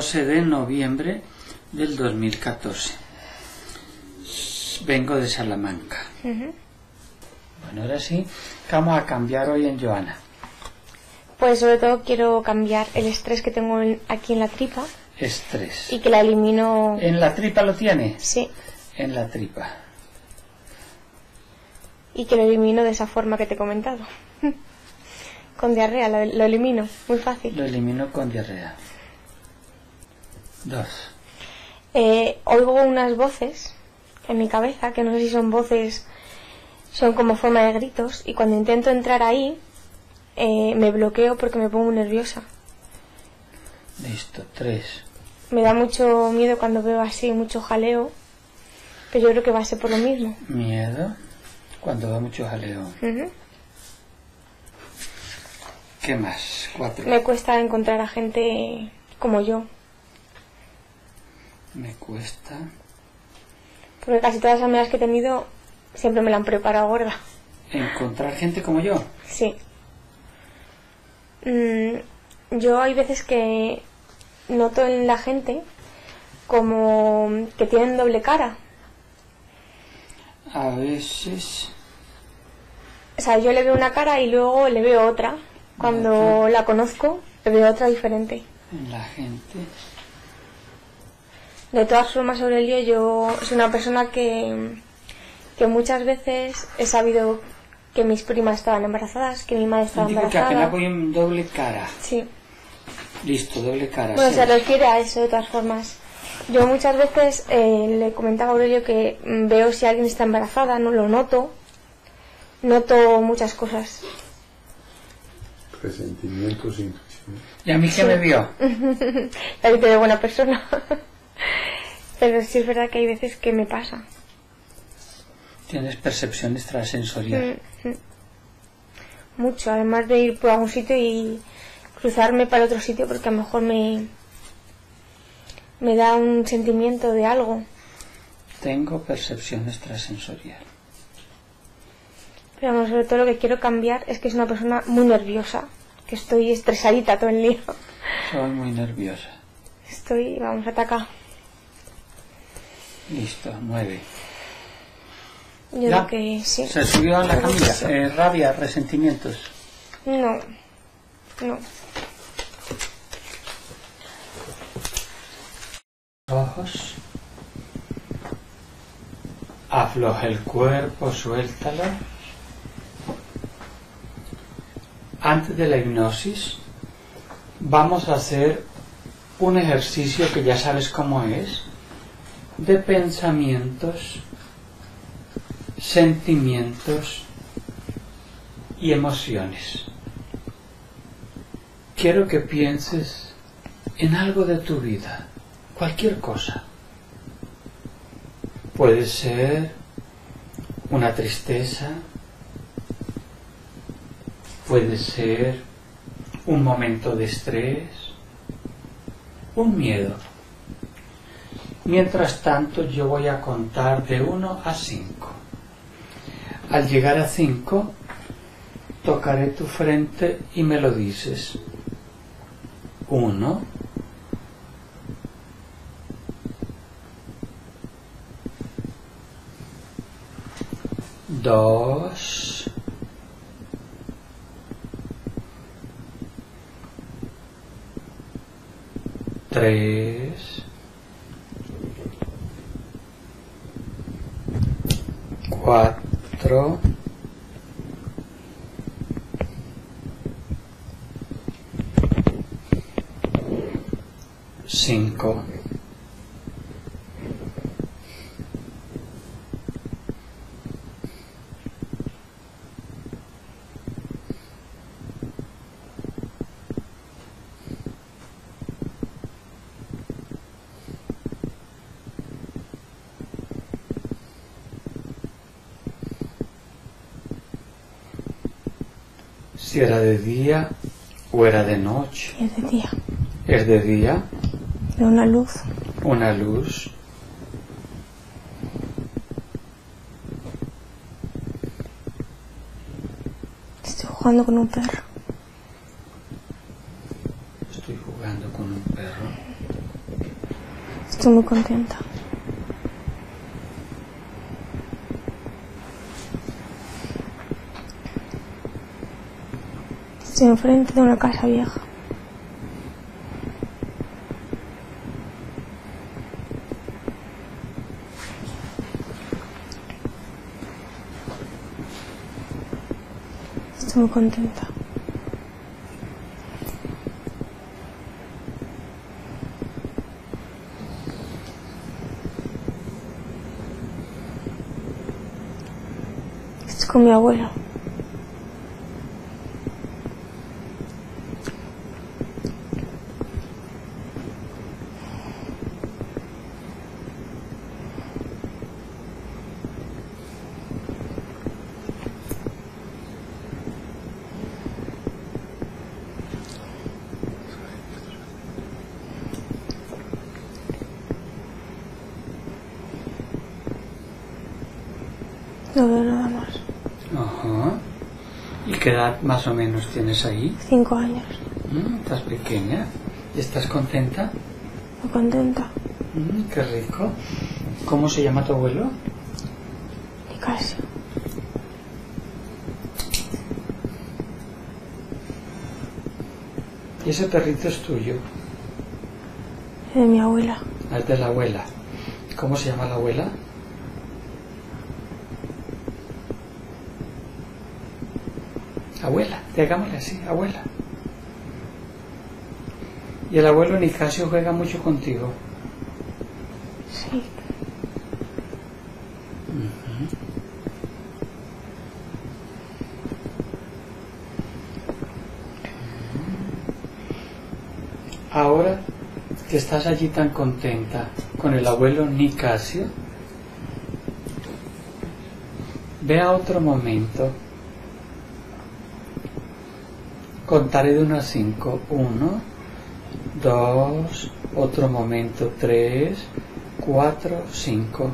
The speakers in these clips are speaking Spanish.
12 de noviembre del 2014. Vengo de Salamanca. Bueno, ahora sí, ¿qué vamos a cambiar hoy en Joana? Pues sobre todo quiero cambiar el estrés que tengo en- aquí en la tripa Estrés. y que la elimino. ¿En la tripa lo tiene? Sí, En la tripa. y que lo elimino de esa forma que te he comentado. Con diarrea lo, lo elimino, muy fácil. Lo elimino con diarrea. Dos. Eh, oigo unas voces en mi cabeza, que no sé si son voces, son como forma de gritos, y cuando intento entrar ahí, eh, me bloqueo porque me pongo nerviosa. Listo. Tres. Me da mucho miedo cuando veo así, mucho jaleo, pero yo creo que va a ser por lo mismo. Miedo. Cuando da mucho jaleo. Ujú. ¿Qué más? Cuatro. Me cuesta encontrar a gente como yo, Me cuesta. porque casi todas las amigas que he tenido siempre me la han preparado gorda. Encontrar gente como yo. Sí. Mm, yo hay veces que noto en la gente como que tienen doble cara. A veces. O sea, yo le veo una cara y luego le veo otra. Cuando la conozco, le veo otra diferente. En la gente. De todas formas, Aurelio, yo soy una persona que, que muchas veces he sabido que mis primas estaban embarazadas, que mi madre estaba Digo que apenas embarazada. voy en doble cara. Sí. Listo, doble cara. Bueno, sí. se refiere a eso de todas formas. Yo muchas veces eh, le comentaba a Aurelio que mm, veo si alguien está embarazada, no lo noto. Noto muchas cosas. Presentimientos, intuición. ¿Y a mí qué me vio? También te veo buena persona. Pero sí es verdad que hay veces que me pasa. Tienes percepción extrasensorial. Mm, mm. Mucho, además de ir por algún sitio y cruzarme para otro sitio porque a lo mejor me, me da un sentimiento de algo. Tengo percepción extrasensorial. Pero sobre todo lo que quiero cambiar es que es una persona muy nerviosa, que estoy estresadita todo el día. Soy muy nerviosa. Estoy, vamos, atacada. Listo, nueve. Yo Ya. creo que sí. Se subió a la camilla. Eh, rabia, resentimientos. No, no. Ojos. Afloja el cuerpo, suéltalo. Antes de la hipnosis, vamos a hacer un ejercicio que ya sabes cómo es, de pensamientos, sentimientos y emociones. Quiero que pienses en algo de tu vida, cualquier cosa. Puede ser una tristeza, puede ser un momento de estrés, un miedo. Mientras tanto yo voy a contar de 1 a 5. Al llegar a 5, tocaré tu frente y me lo dices. 1, dos, tres, cuatro, cinco. Si era de día o era de noche. Es de día. Es de día, De una luz. una luz. Estoy jugando con un perro. Estoy jugando con un perro. Estoy muy contenta. Estoy enfrente de una casa vieja. Estoy muy contenta. Estoy con mi abuelo. No veo nada más. Ajá. ¿Y qué edad más o menos tienes ahí? Cinco años. Mm, Estás pequeña. ¿Y estás contenta? Muy contenta. Mm, Qué rico. ¿Cómo se llama tu abuelo? Nicasio. Y ese perrito es tuyo. De mi abuela. Ah, Es de la abuela. ¿Cómo se llama la abuela? Digámosle así, abuela. ¿Y el abuelo Nicasio juega mucho contigo? Sí. Ahora que estás allí tan contenta con el abuelo Nicasio, ve a otro momento contaré de 1 a 5. 1, 2, otro momento, 3, 4, 5.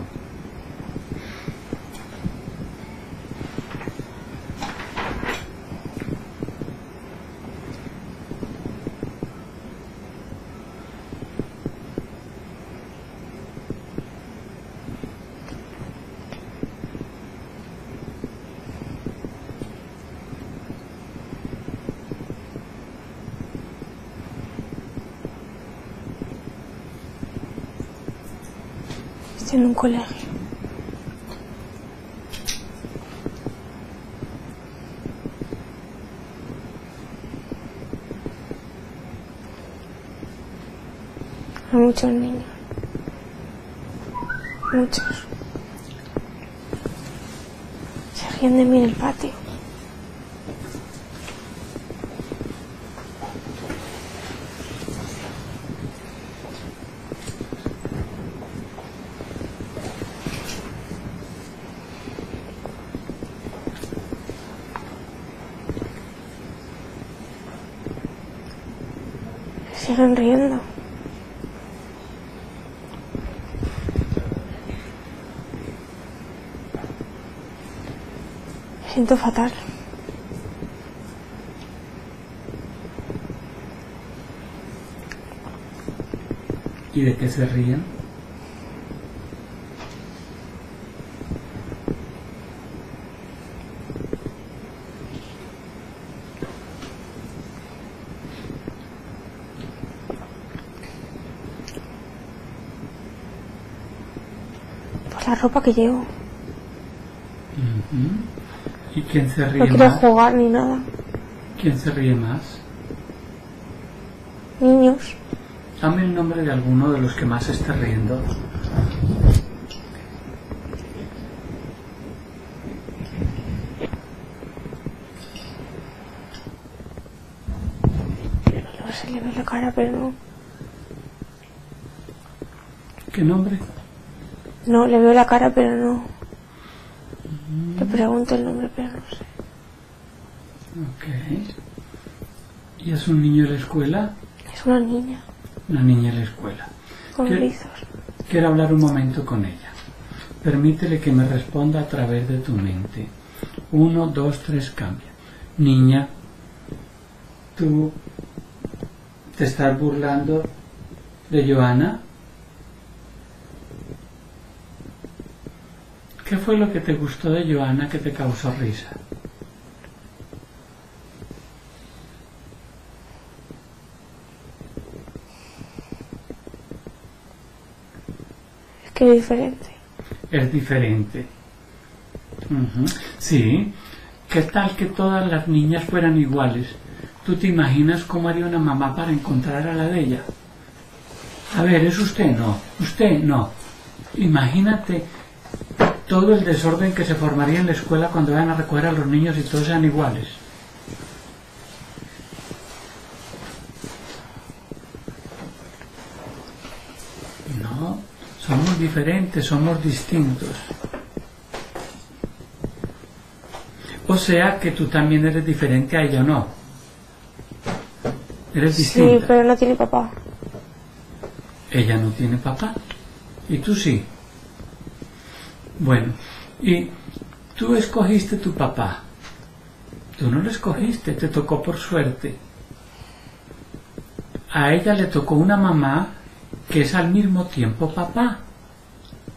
De mí en el patio. Siguen riendo. Me siento fatal. ¿Y de qué se ríen? Por la ropa que llevo. Ujú. ¿Y quién se No ríe quiero más? jugar ni nada. ¿Quién se ríe más? Niños. Dame el nombre de alguno de los que más está riendo. No se le ve la cara, pero no. ¿Qué nombre? No, le veo la cara, pero no. Pregunto el nombre, pero no sé. Ok. ¿Y es un niño de la escuela? Es una niña Una niña de la escuela. con rizos. Quiero hablar un momento con ella. Permítele que me responda a través de tu mente. Uno, dos, tres, cambia. Niña, tú te estás burlando de Joana. ¿Qué fue lo que te gustó de Joana que te causó risa? Es que es diferente. Es diferente. Sí. ¿Qué tal que todas las niñas fueran iguales? ¿Tú te imaginas cómo haría una mamá para encontrar a la de ella? A ver, ¿es usted? No. ¿Usted? No. Imagínate todo el desorden que se formaría en la escuela cuando vayan a recoger a los niños y todos sean iguales. No, somos diferentes, somos distintos. O sea que tú también eres diferente a ella, ¿no? Eres Sí, distinta. pero no tiene papá. Ella no tiene papá. Y tú sí. Bueno, y tú escogiste tu papá. Tú no lo escogiste, te tocó por suerte. A ella le tocó una mamá que es al mismo tiempo papá.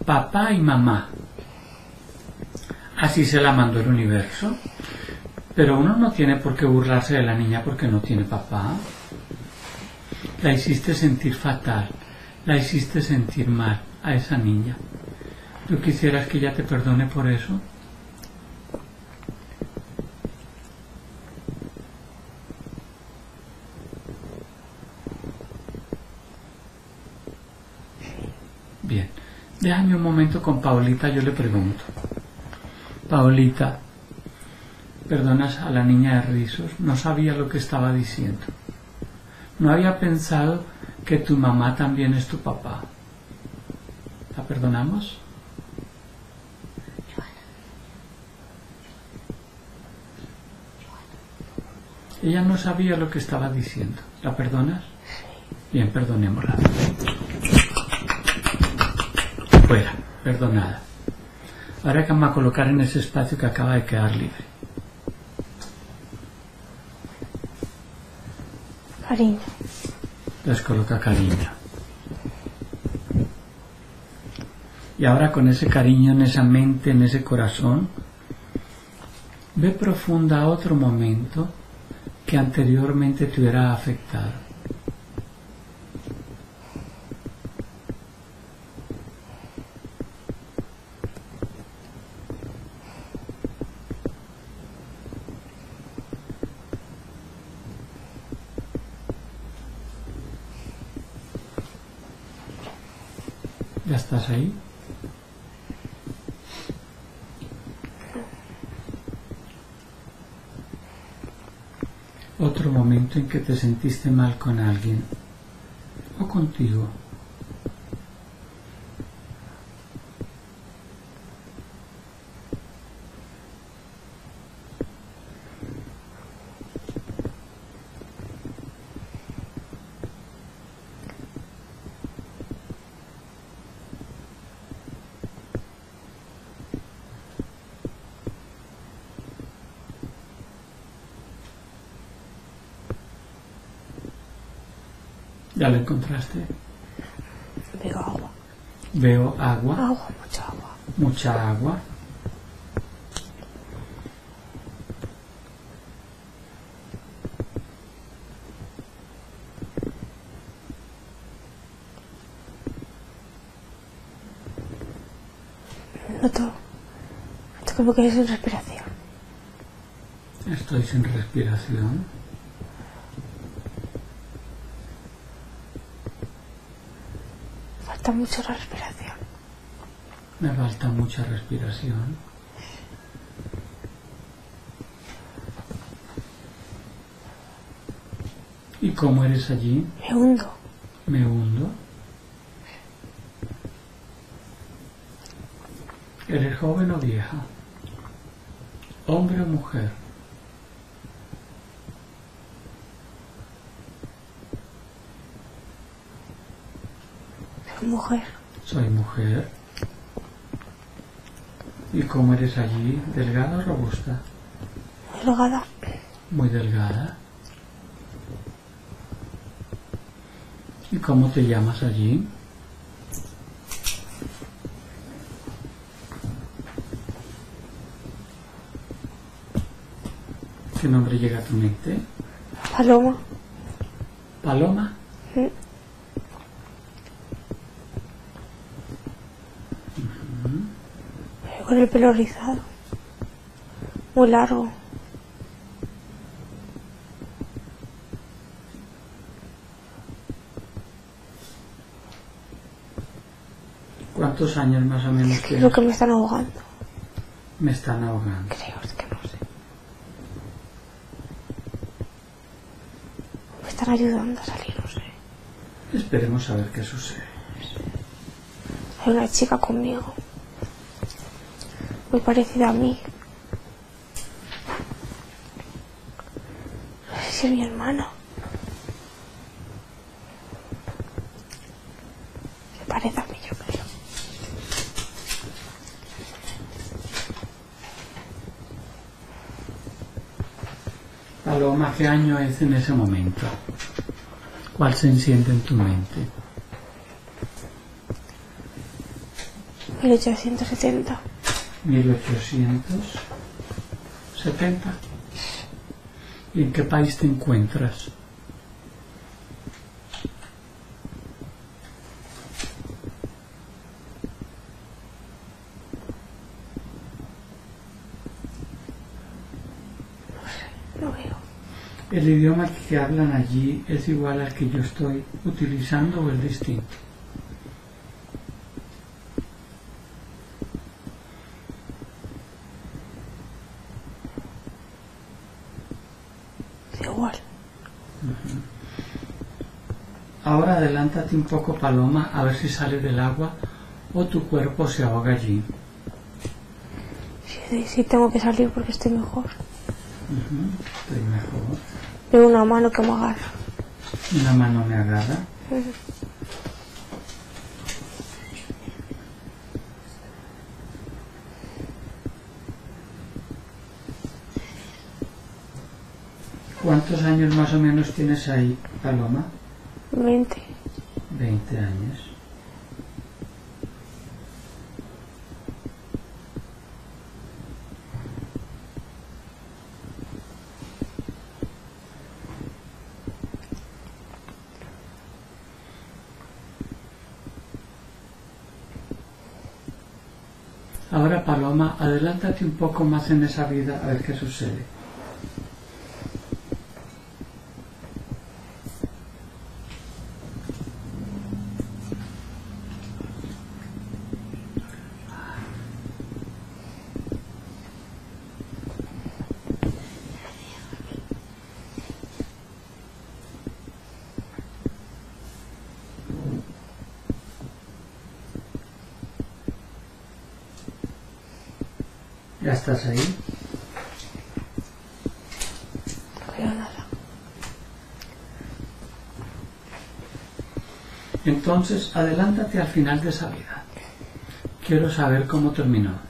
Papá y mamá. Así se la mandó el universo. Pero uno no tiene por qué burlarse de la niña porque no tiene papá. La hiciste sentir fatal, la hiciste sentir mal a esa niña. ¿Tú quisieras que ella te perdone por eso? Bien, déjame un momento con Paulita, yo le pregunto. Paulita, perdonas a la niña de rizos, no sabía lo que estaba diciendo. No había pensado que tu mamá también es tu papá. ¿La perdonamos? Ella no sabía lo que estaba diciendo. ¿La perdonas? Bien, perdonémosla. Fuera, perdonada. Ahora que vamos a colocar en ese espacio que acaba de quedar libre. Cariño. Les coloca cariño. Y ahora con ese cariño en esa mente, en ese corazón, ve profunda a otro momento que anteriormente te hubiera afectado. ¿Ya estás ahí? Otro momento en que te sentiste mal con alguien o contigo. ¿Ya lo encontraste? Veo agua. Veo agua, Agua, mucha agua. mucha agua. Noto, noto como que es sin respiración. Estoy sin respiración. Falta mucho la respiración. Me falta mucha respiración. ¿Y cómo eres allí? Me hundo. Me hundo. ¿Eres joven o vieja? ¿Hombre o mujer? Soy mujer. Soy mujer. ¿Y cómo eres allí? ¿Delgada o robusta? Delgada. Muy delgada. ¿Y cómo te llamas allí? ¿Qué nombre llega a tu mente? Paloma. ¿Paloma? El pelo rizado. Muy largo. ¿Cuántos años más o menos Creo tienes? que me están ahogando. Me están ahogando. Creo, es que no sé. Me están ayudando a salir, no sé. Esperemos a ver qué sucede. Hay una chica conmigo. Muy parecida a mí. No sé si es mi hermana. Se parece a mí, yo creo. Paloma, ¿qué año es en ese momento? ¿Cuál se enciende en tu mente? 1870. 1870. ¿Y en qué país te encuentras? No veo. ¿El idioma que hablan allí es igual al que yo estoy utilizando o es distinto? Es igual. Ahora un poco, Paloma, a ver si sale del agua o tu cuerpo se ahoga allí. Sí, sí, tengo que salir porque estoy mejor. Estoy mejor. Veo una mano que me agarra. Una mano me agarra. ¿Cuántos años más o menos tienes ahí, Paloma? 20. 20 años. Ahora, Paloma, adelántate un poco más en esa vida a ver qué sucede. ¿Ya estás ahí? No veo nada. Entonces, adelántate al final de esa vida. Quiero saber cómo terminó.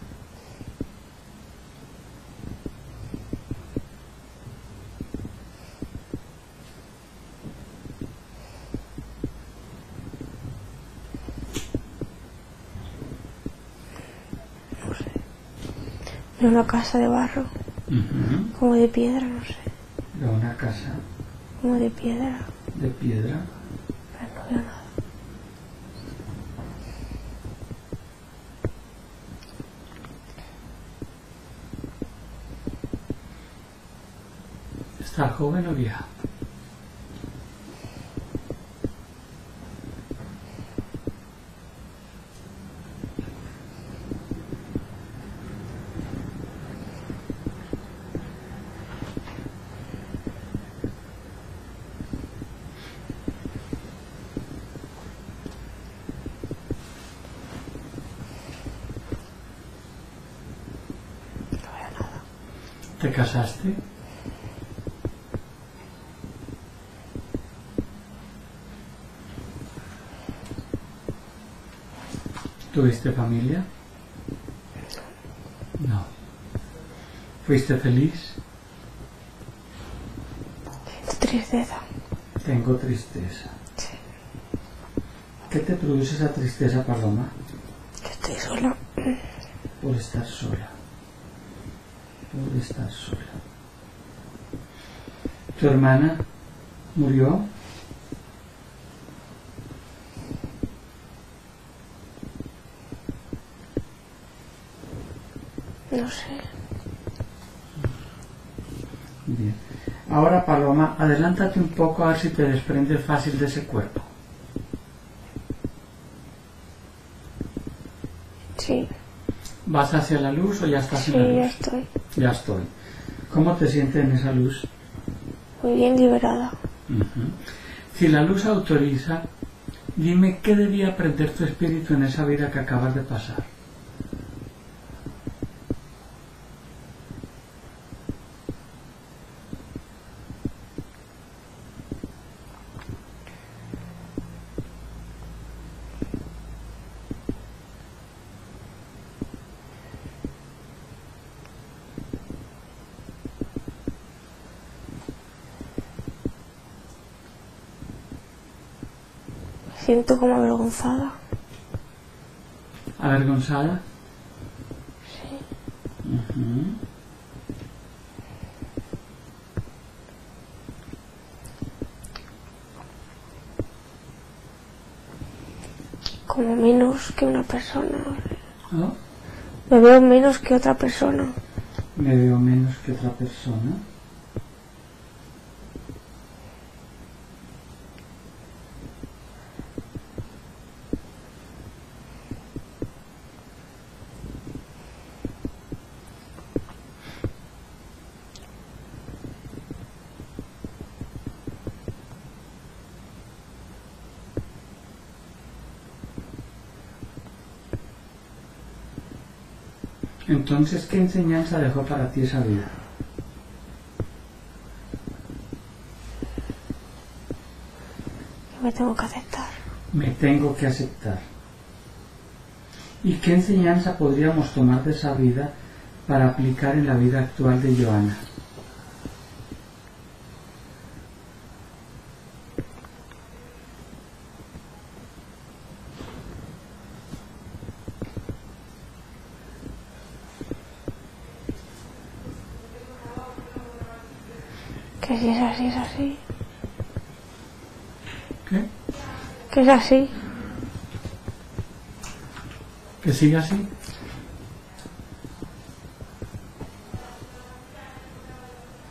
Veo una casa de barro, como de piedra, no sé. De una casa Como de piedra. de piedra. Pero no veo nada. ¿Está joven o vieja? Casaste? ¿Tuviste familia? No. ¿Fuiste feliz? Tristeza. Tengo tristeza. Sí. ¿Qué te produce esa tristeza, Paloma? Que estoy sola. Por estar sola. Por estar sola. ¿Tu hermana murió? No sé. Bien. Ahora, Paloma, adelántate un poco a ver si te desprendes fácil de ese cuerpo. Sí, ¿Vas hacia la luz o ya estás sí, en la ya luz? estoy. Ya estoy. ¿Cómo te sientes en esa luz? Muy bien liberada. Si la luz autoriza, dime qué debía aprender tu espíritu en esa vida que acabas de pasar. Siento como avergonzada. ¿Avergonzada? Sí. Como menos que una persona. ¿No? Me veo menos que otra persona. Me veo menos que otra persona. Entonces, ¿qué enseñanza dejó para ti esa vida? Me tengo que aceptar. Me tengo que aceptar. ¿Y qué enseñanza podríamos tomar de esa vida para aplicar en la vida actual de Joana? Que si es así, es así. ¿Qué? Que es así. ¿Que siga así?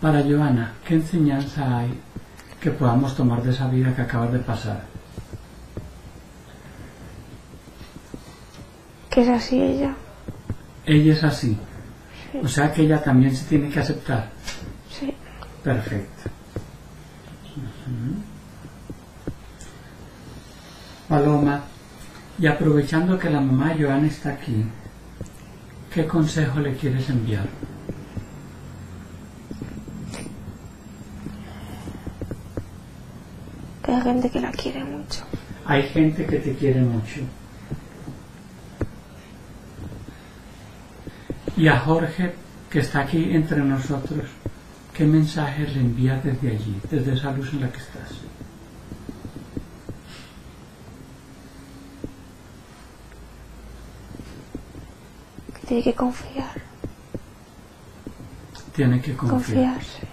Para Joana, ¿qué enseñanza hay que podamos tomar de esa vida que acabas de pasar? Que es así ella. Ella es así. Sí. O sea que ella también se tiene que aceptar. Sí. Perfecto. Ujú. Paloma, y aprovechando que la mamá Joana está aquí, ¿qué consejo le quieres enviar? Que hay gente que la quiere mucho. Hay gente que te quiere mucho. Y a Jorge, que está aquí entre nosotros, ¿qué mensaje le envías desde allí, desde esa luz en la que estás? Tiene que confiar. Tiene que confiar. Confiarse.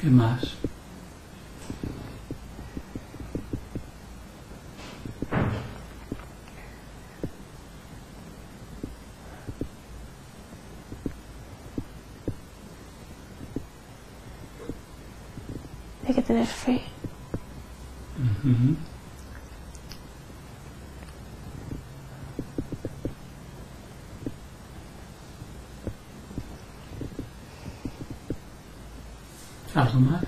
¿Qué más? Hay que tener fe. Ujú. ¿Algo más?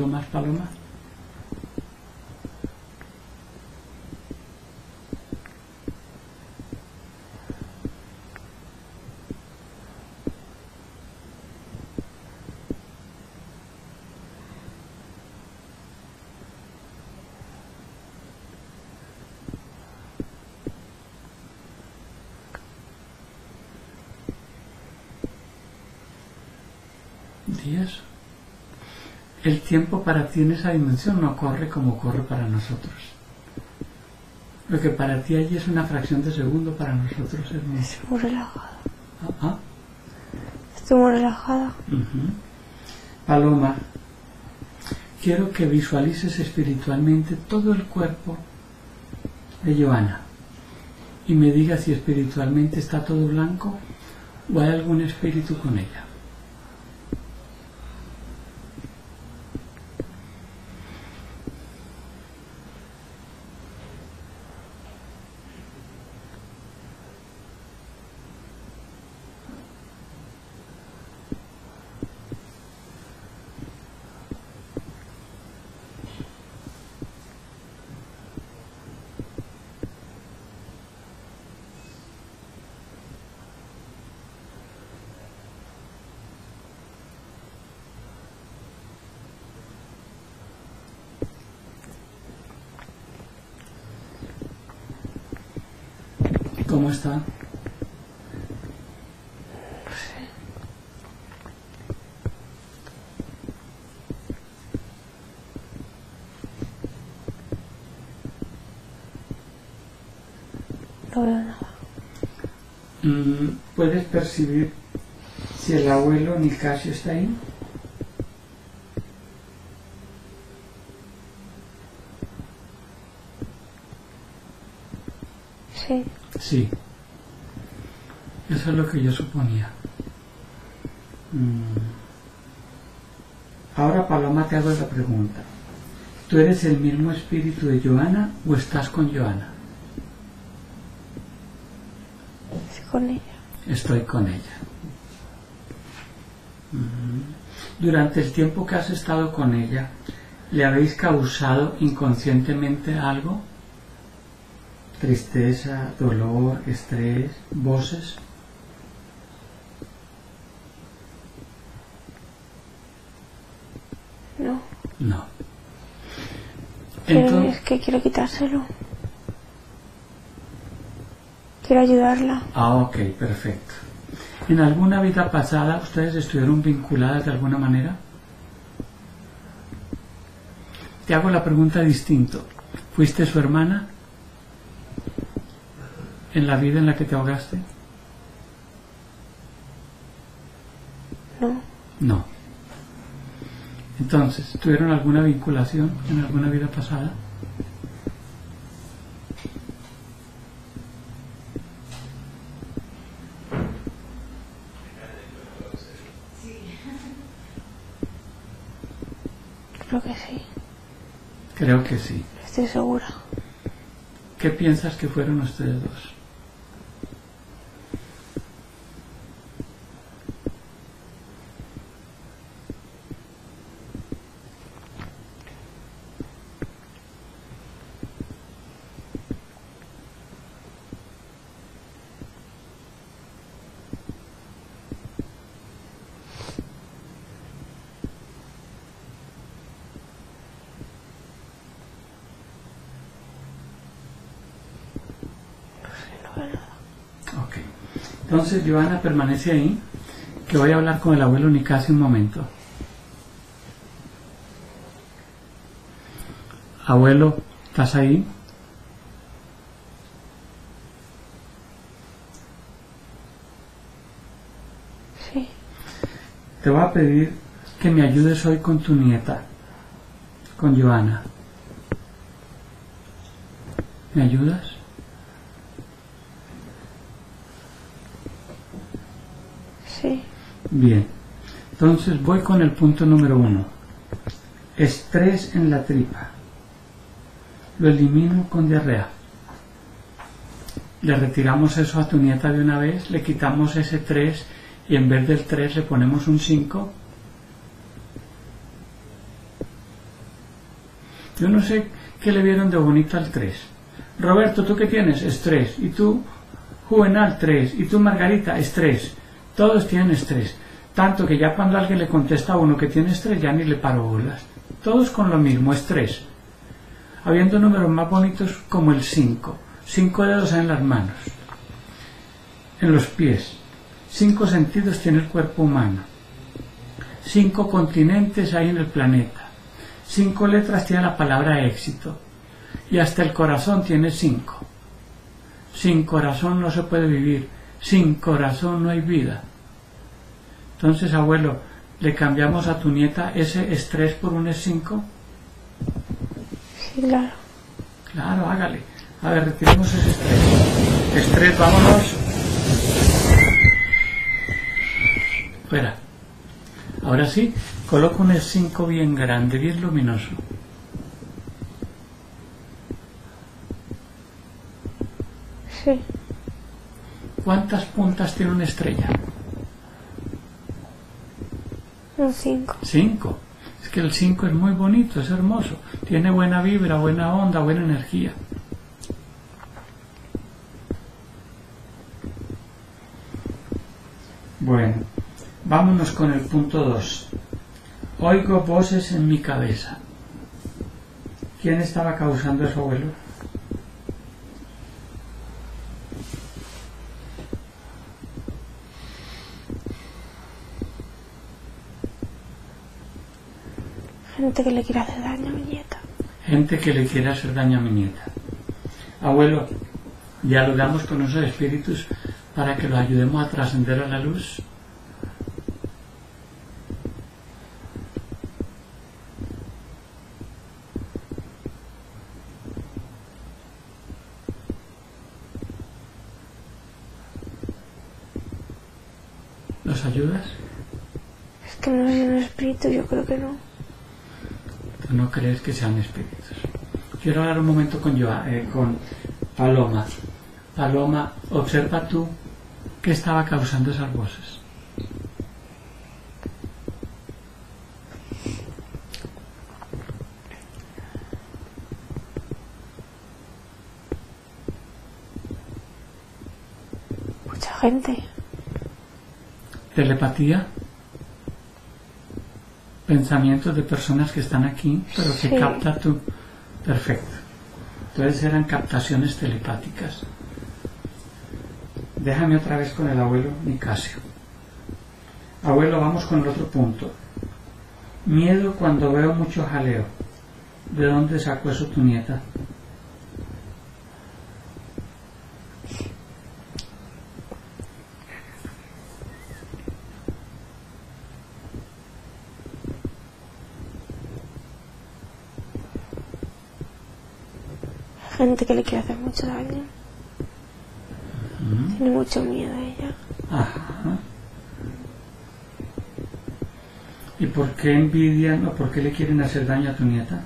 ¿Algo más, Paloma? El tiempo para ti en esa dimensión no corre como corre para nosotros. Lo que para ti allí es una fracción de segundo, para nosotros es mucho. Estoy muy relajada. Ah, ah. Estoy muy relajada. Paloma, quiero que visualices espiritualmente todo el cuerpo de Joana y me digas si espiritualmente está todo blanco o hay algún espíritu con ella. ¿Cómo está? No veo nada. Mm, ¿Puedes percibir si el abuelo Nicasio está ahí? Sí. Sí. Eso es lo que yo suponía. Mm. Ahora, Paloma, te hago la pregunta. ¿Tú eres el mismo espíritu de Joana o estás con Joana? Estoy con ella. Estoy con ella. Mm. Durante el tiempo que has estado con ella, ¿le habéis causado inconscientemente algo? Tristeza, dolor, estrés, voces. No. No. Pero Entonces, es que quiero quitárselo. Quiero ayudarla. ah, ok, perfecto. ¿En alguna vida pasada ustedes estuvieron vinculadas de alguna manera? Te hago la pregunta distinto. ¿Fuiste su hermana en la vida en la que te ahogaste? No. No. Entonces, ¿tuvieron alguna vinculación en alguna vida pasada? Creo que sí. Creo que sí. Estoy segura. ¿Qué piensas que fueron ustedes dos? No veo nada. Ok. Entonces, Joana, permanece ahí, que voy a hablar con el abuelo Nicasio un momento. Abuelo, ¿estás ahí? Sí. Te voy a pedir que me ayudes hoy con tu nieta, con Joana. ¿Me ayudas? Sí. Bien. Entonces voy con el punto número uno. Estrés en la tripa. Lo elimino con diarrea. Le retiramos eso a tu nieta de una vez, le quitamos ese 3 y en vez del 3 le ponemos un 5. Yo no sé qué le vieron de bonito al 3. Roberto, ¿tú qué tienes? Estrés. Y tú, Juvenal, 3. Y tú, Margarita, estrés. Todos tienen estrés. Tanto que ya cuando alguien le contesta a uno que tiene estrés, ya ni le paro bolas. Todos con lo mismo, estrés. Habiendo números más bonitos como el 5. Cinco dedos en las manos. En los pies. Cinco sentidos tiene el cuerpo humano. cinco continentes hay en el planeta. Cinco letras tiene la palabra éxito. Y hasta el corazón tiene cinco. Sin corazón no se puede vivir. Sin corazón no hay vida. Entonces, abuelo, ¿le cambiamos a tu nieta ese estrés por un E5? Sí, claro. Claro, hágale. A ver, retiremos ese estrés. Estrés, vámonos. Fuera. Ahora sí, coloco un E5 bien grande, bien luminoso. Sí. ¿Cuántas puntas tiene una estrella? Un 5. Cinco. Es que el 5 es muy bonito, es hermoso. Tiene buena vibra, buena onda, buena energía. Bueno, vámonos con el punto 2. Oigo voces en mi cabeza. ¿Quién estaba causando eso, abuelo? Gente que le quiere hacer daño a mi nieta. Gente que le quiere hacer daño a mi nieta. Abuelo, dialogamos con esos espíritus para que los ayudemos a trascender a la luz. ¿Nos ayudas? Es que no es un espíritu, yo creo que no. ¿Tú no crees que sean espíritus? Quiero hablar un momento con, Joa- eh, con Paloma. Paloma, observa tú qué estaba causando esas voces. Mucha gente. Telepatía. Pensamientos de personas que están aquí, pero que Sí. capta tú. Perfecto. Entonces eran captaciones telepáticas. Déjame otra vez con el abuelo Nicasio. Abuelo, vamos con el otro punto. Miedo cuando veo mucho jaleo. ¿De dónde sacó eso tu nieta? Gente que le quiere hacer mucho daño. Mm. Tiene mucho miedo a ella. Ajá. ¿Y por qué envidian o por qué le quieren hacer daño a tu nieta?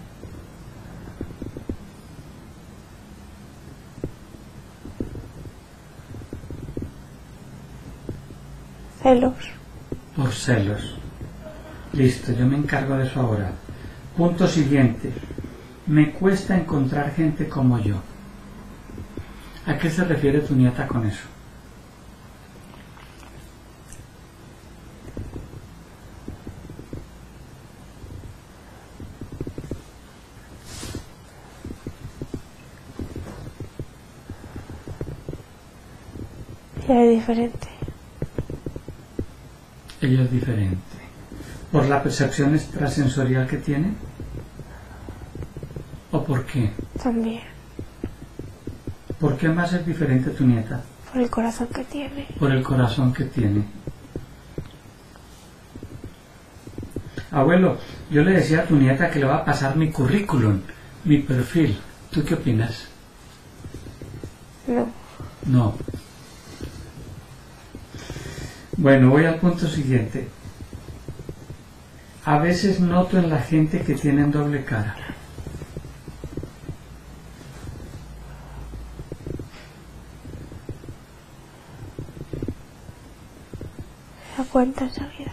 Celos. Por celos. Listo, yo me encargo de eso ahora. Punto siguiente. Me cuesta encontrar gente como yo. ¿A qué se refiere tu nieta con eso? Ella es diferente. Ella es diferente. ¿Por la percepción extrasensorial que tiene? ¿O por qué? También. ¿Por qué más es diferente tu nieta? Por el corazón que tiene. Por el corazón que tiene. Abuelo, yo le decía a tu nieta que le va a pasar mi currículum, mi perfil. ¿Tú qué opinas? No. No. Bueno, voy al punto siguiente. A veces noto en la gente que tienen doble cara. Cuenta enseguida.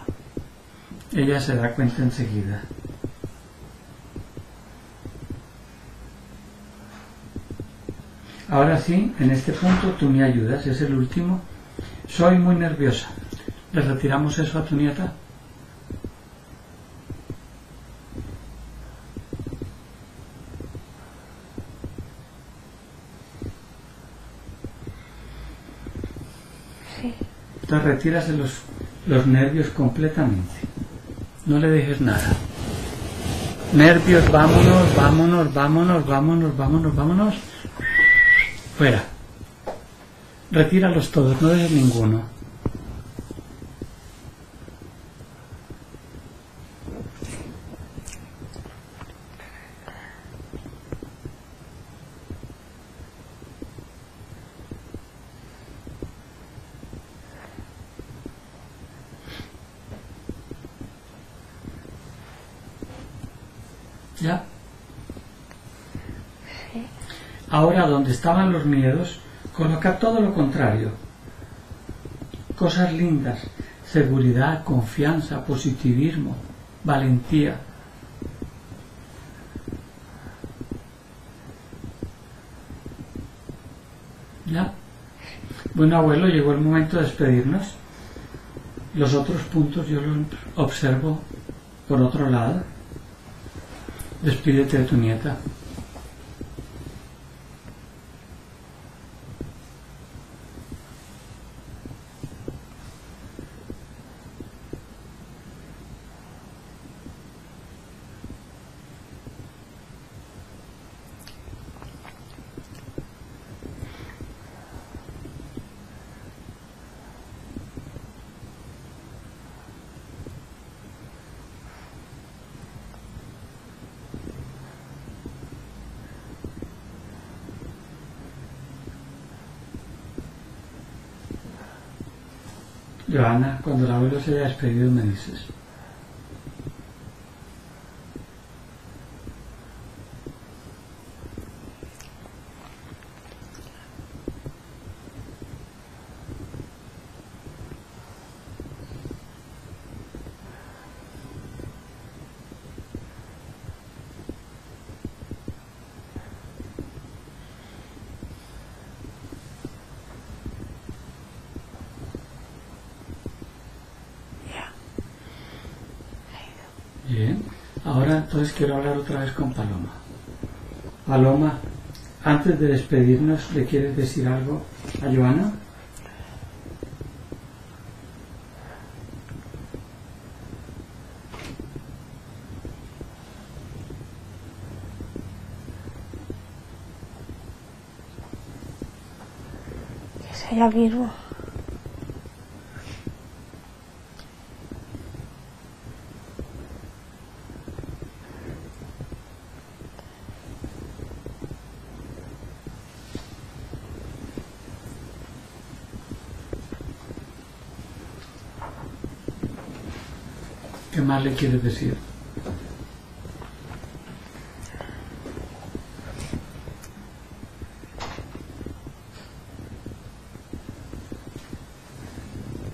Ella se da cuenta enseguida. Ahora sí, en este punto tú me ayudas, es el último. Soy muy nerviosa. ¿Le retiramos eso a tu nieta? Sí. Entonces retírase los, los nervios completamente. no le dejes nada. Nervios, vámonos, vámonos, vámonos, vámonos, vámonos, vámonos. Fuera. Retíralos todos, no dejes ninguno. ¿Ya? Ahora, donde estaban los miedos, coloca todo lo contrario. Cosas lindas, seguridad, confianza, positivismo, valentía. ¿Ya? Bueno, abuelo, llegó el momento de despedirnos. Los otros puntos yo los observo por otro lado. Despídete de tu nieta. Joana, cuando el abuelo se haya despedido me dices. Bien, ahora entonces quiero hablar otra vez con Paloma. Paloma, antes de despedirnos, ¿le quieres decir algo a Joana? Que sea mismo. ¿Qué más le quieres decir?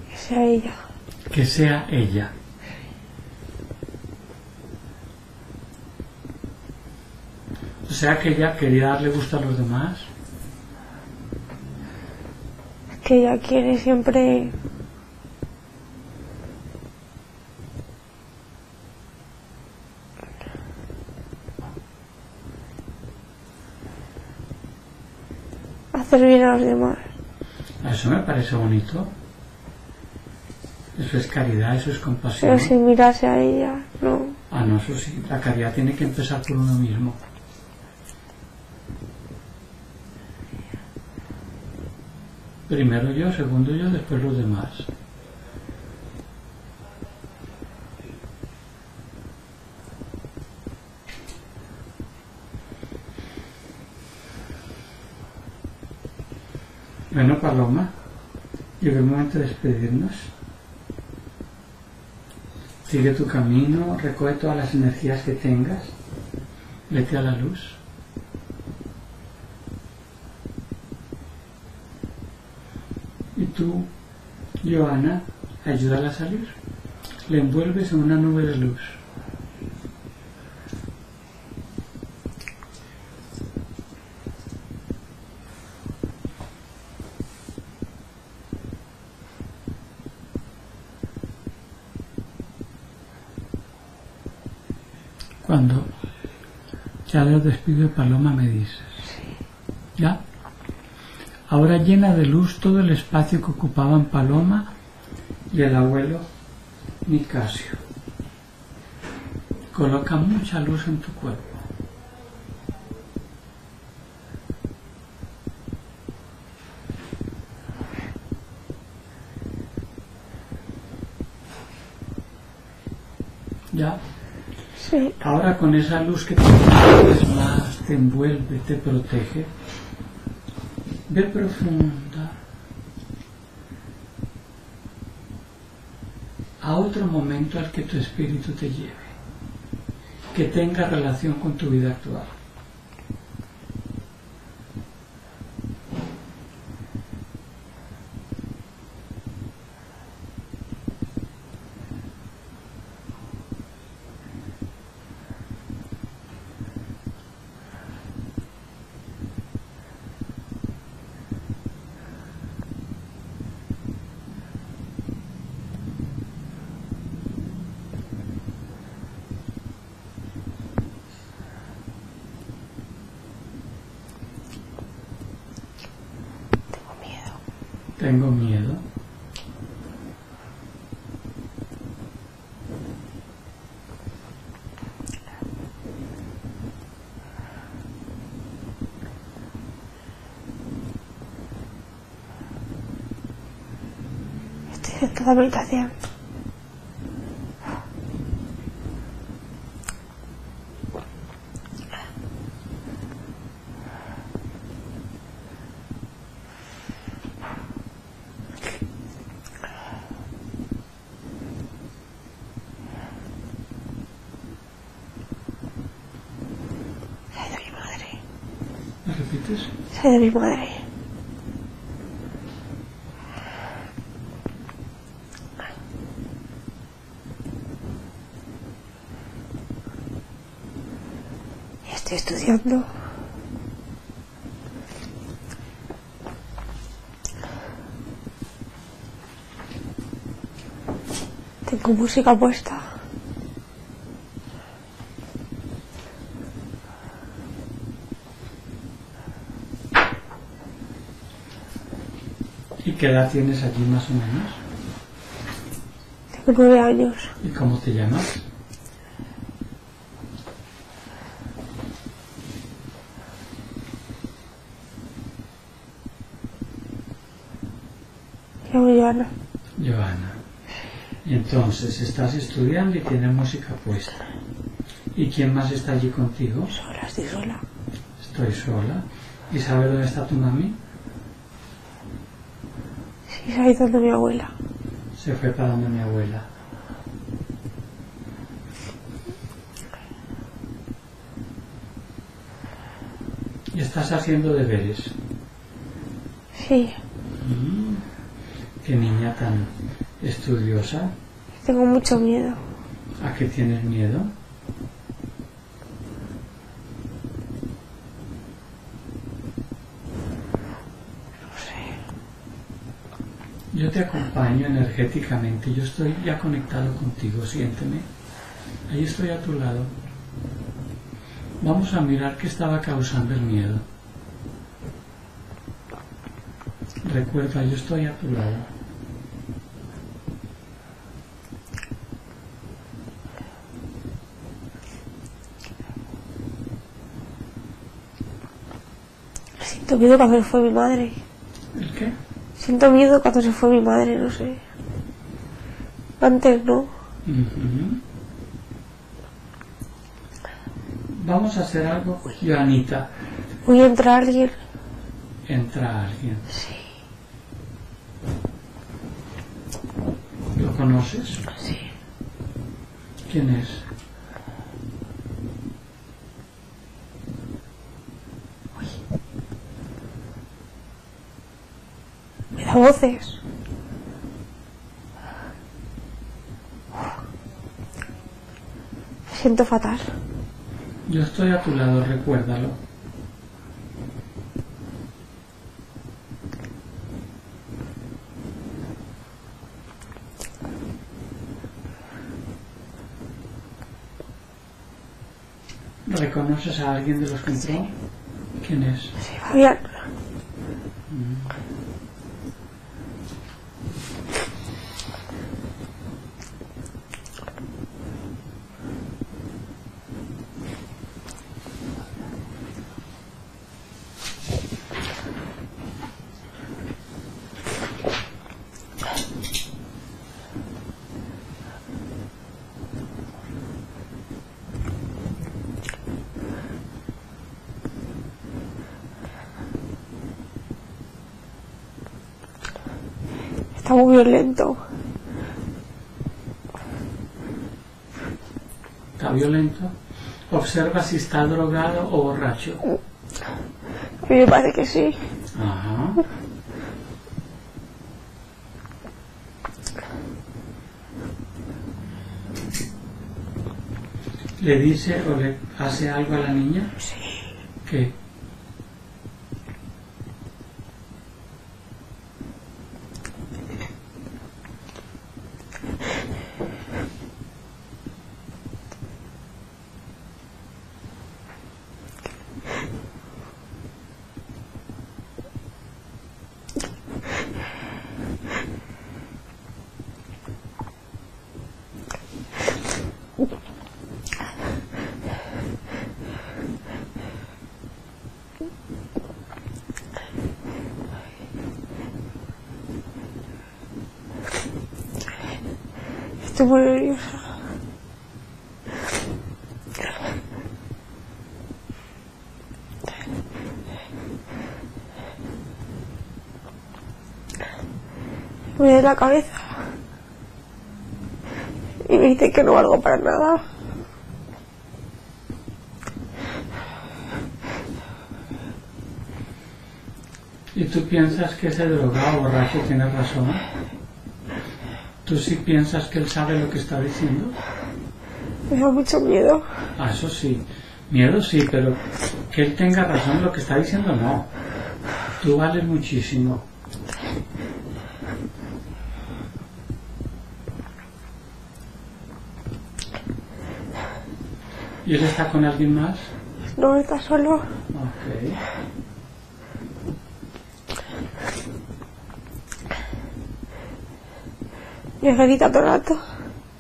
Que sea ella. Que sea ella. O sea que ella quería darle gusto a los demás. Que ella quiere siempre hacer bien a los demás. Eso me parece bonito. Eso es caridad, eso es compasión. Pero sin mirarse a ella, no. Ah, no, eso sí. La caridad tiene que empezar por uno mismo. Primero yo, segundo yo, después los demás. Bueno, Paloma, despedirnos. Sigue tu camino, recoge todas las energías que tengas, vete a la luz. Y tú, Joana, ayúdala a salir. Le envuelves en una nube de luz. Cuando ya le despido de Paloma me dices. ¿Ya? Ahora llena de luz todo el espacio que ocupaban Paloma y el abuelo Nicasio. Coloca mucha luz en tu cuerpo. ¿Ya? Ahora con esa luz que te más, te envuelve, te protege, ve profunda a otro momento al que tu espíritu te lleve, que tenga relación con tu vida actual. Tengo miedo. Tengo miedo. Meditación. Se ha ido mi madre. ¿Me repites? Se ha ido mi madre. Estudiando. Tengo música puesta. ¿Y qué edad tienes allí más o menos? Tengo nueve años. ¿Y cómo te llamas? Me llamo Joana. Joana. Y entonces estás estudiando y tienes música puesta. ¿Y quién más está allí contigo? Sola, estoy sola. Estoy sola. ¿Y sabes dónde está tu mami? Sí, se ha ido donde mi abuela. Se fue para donde mi abuela. ¿Y estás haciendo deberes? Sí, Mm, Qué niña tan estudiosa. Tengo mucho miedo. ¿A qué tienes miedo? No sé. Yo te acompaño energéticamente, yo estoy ya conectado contigo, siénteme. Ahí estoy a tu lado. Vamos a mirar qué estaba causando el miedo. Recuerda, yo estoy a tu lado. Siento miedo cuando se fue mi madre. ¿El qué? Siento miedo cuando se fue mi madre, no sé. Antes no. Vamos a hacer algo. Joanita, Voy a entrar alguien. entra alguien. Sí, ¿Lo conoces? sí. ¿Quién es? Voces. Me siento fatal. Yo estoy a tu lado, recuérdalo. ¿Reconoces a alguien de los que entró? ¿Quién es? Sí, Fabián. Está muy violento. ¿Está violento? Observa si está drogado o borracho. A mí me parece que sí. Ajá. ¿Le dice o le hace algo a la niña? Sí. ¿Qué? Muy nerviosa. Me duele la cabeza. Y me dicen que no valgo para nada. ¿Y tú piensas que ese drogado borracho tiene razón? ¿Tú sí piensas que él sabe lo que está diciendo? Me da mucho miedo. Ah, eso sí. Miedo sí, pero que él tenga razón lo que está diciendo, no. Tú vales muchísimo. ¿Y él está con alguien más? No está solo. Ok. Me grita todo el rato.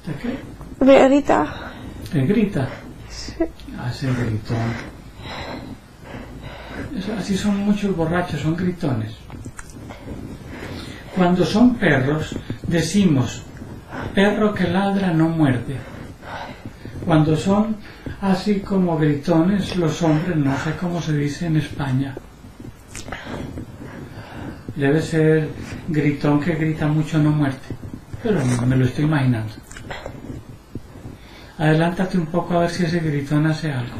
¿De qué? Me grita. ¿Te grita? Sí. Hace gritón. Así son muchos borrachos, son gritones. Cuando son perros, decimos, perro que ladra no muerde. Cuando son así como gritones, los hombres, no sé cómo se dice en España. Debe ser gritón que grita mucho no muerde. Pero me lo estoy imaginando. Adelántate un poco a ver si ese gritón hace algo.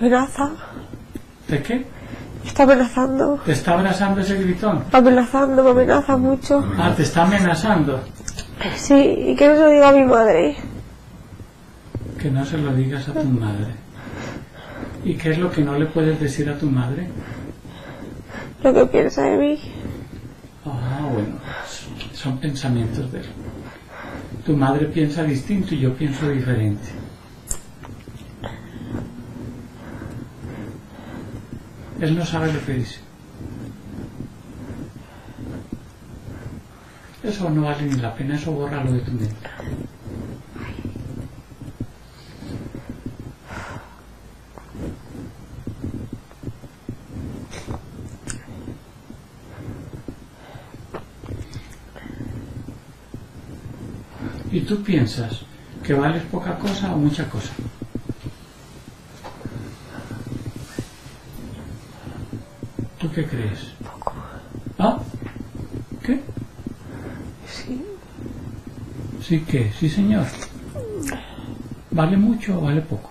Amenaza. ¿De qué? Está amenazando. ¿Te está abrazando ese gritón? Amenazando, me amenaza mucho. Ah, te está amenazando. Sí, y que no se lo diga a mi madre. Que no se lo digas a tu madre. ¿Y qué es lo que no le puedes decir a tu madre? Lo que piensa de mí. Ah, bueno, son pensamientos de él. Tu madre piensa distinto y yo pienso diferente. Él no sabe lo que dice. Eso no vale ni la pena, eso bórralo de tu mente. ¿Y tú piensas que vales poca cosa o mucha cosa? ¿Tú qué crees? Poco. ¿Ah? ¿Qué? Sí. ¿Sí qué? Sí, señor. ¿Vale mucho o vale poco?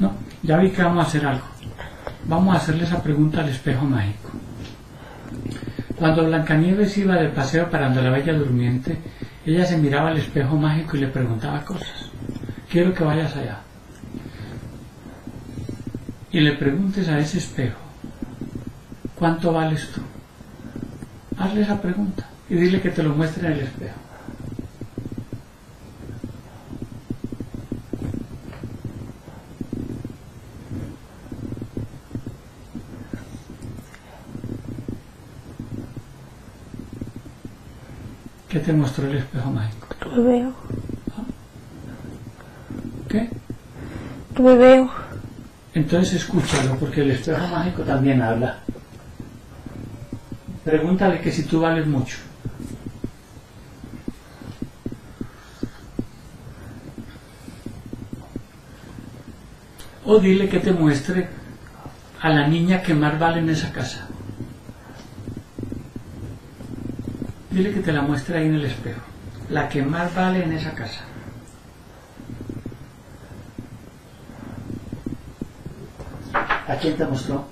No, ya vi que vamos a hacer algo. Vamos a hacerle esa pregunta al espejo mágico. Cuando Blancanieves iba de paseo parando la Bella Durmiente, ella se miraba al espejo mágico y le preguntaba cosas. Quiero que vayas allá. Y le preguntes a ese espejo, ¿cuánto vales tú? Hazle esa pregunta y dile que te lo muestre en el espejo. te mostró el espejo mágico? Que me veo. ¿Qué? Que me veo. Entonces escúchalo, porque el espejo mágico también habla. Pregúntale que si tú vales mucho. O dile que te muestre a la niña que más vale en esa casa. Dile que te la muestre ahí en el espejo. La que más vale en esa casa. ¿A quién te mostró?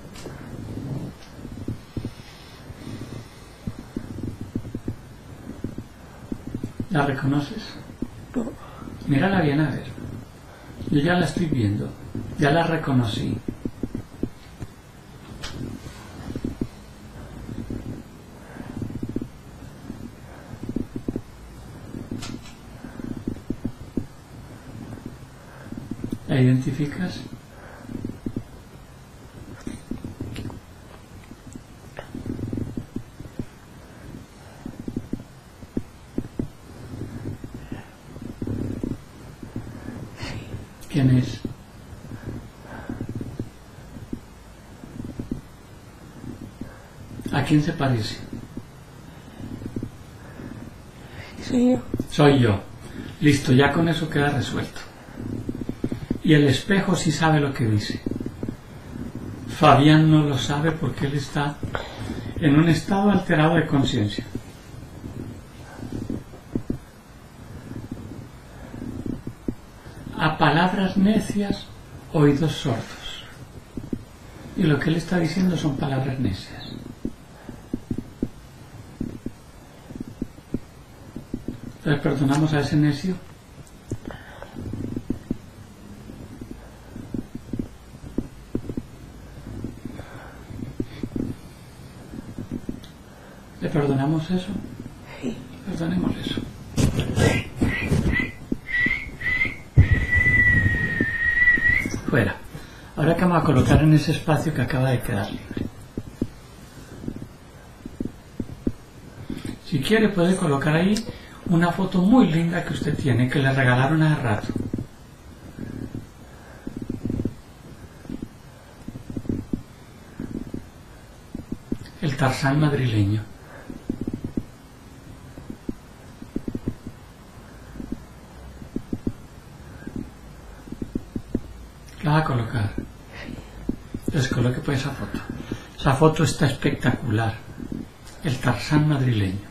¿La reconoces? No. Mírala bien a ver. Yo ya la estoy viendo. Ya la reconocí. ¿Quién es? ¿A quién se parece? Soy yo. Soy yo. Listo, ya con eso queda resuelto. Y el espejo sí sabe lo que dice. Fabián no lo sabe porque él está en un estado alterado de conciencia. A palabras necias, oídos sordos. Y lo que él está diciendo son palabras necias. Entonces perdonamos a ese necio. ¿Le perdonamos eso? Perdonemos eso. Fuera. Ahora que vamos a colocar en ese espacio que acaba de quedar libre. Si quiere puede colocar ahí una foto muy linda que usted tiene que le regalaron hace rato. El Tarzán madrileño. La va a colocar. Entonces coloque pues esa foto. Esa foto está espectacular. El Tarzán madrileño.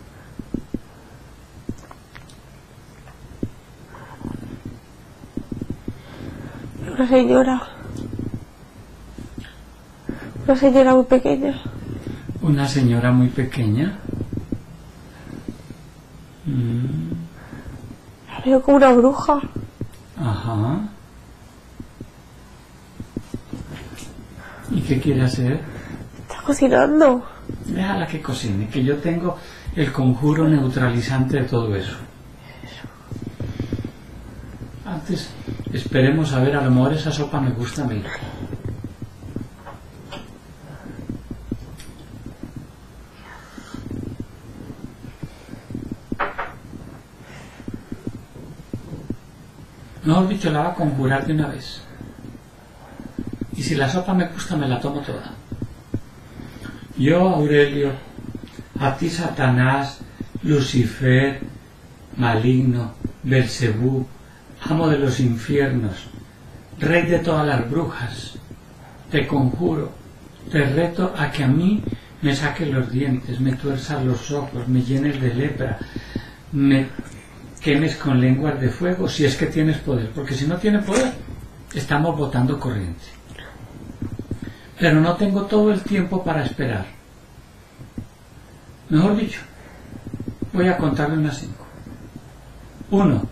Una señora. Una señora muy pequeña. Una señora muy pequeña. Mm, La veo como una bruja. ajá. ¿Y qué quiere hacer? Cocinando. Déjala que cocine, que yo tengo el conjuro neutralizante de todo eso. Antes, esperemos a ver, a lo mejor esa sopa me gusta a mí. Mejor dicho, la va a conjurar de una vez. Y si la sopa me gusta, me la tomo toda. Yo, Aurelio, a ti Satanás, Lucifer, maligno, Belcebú, amo de los infiernos, rey de todas las brujas, te conjuro, te reto a que a mí me saques los dientes, me tuerzas los ojos, me llenes de lepra, me quemes con lenguas de fuego, si es que tienes poder, porque si no tiene poder, estamos votando corriente. Pero no tengo todo el tiempo para esperar. Mejor dicho, voy a contarle unas cinco. Uno,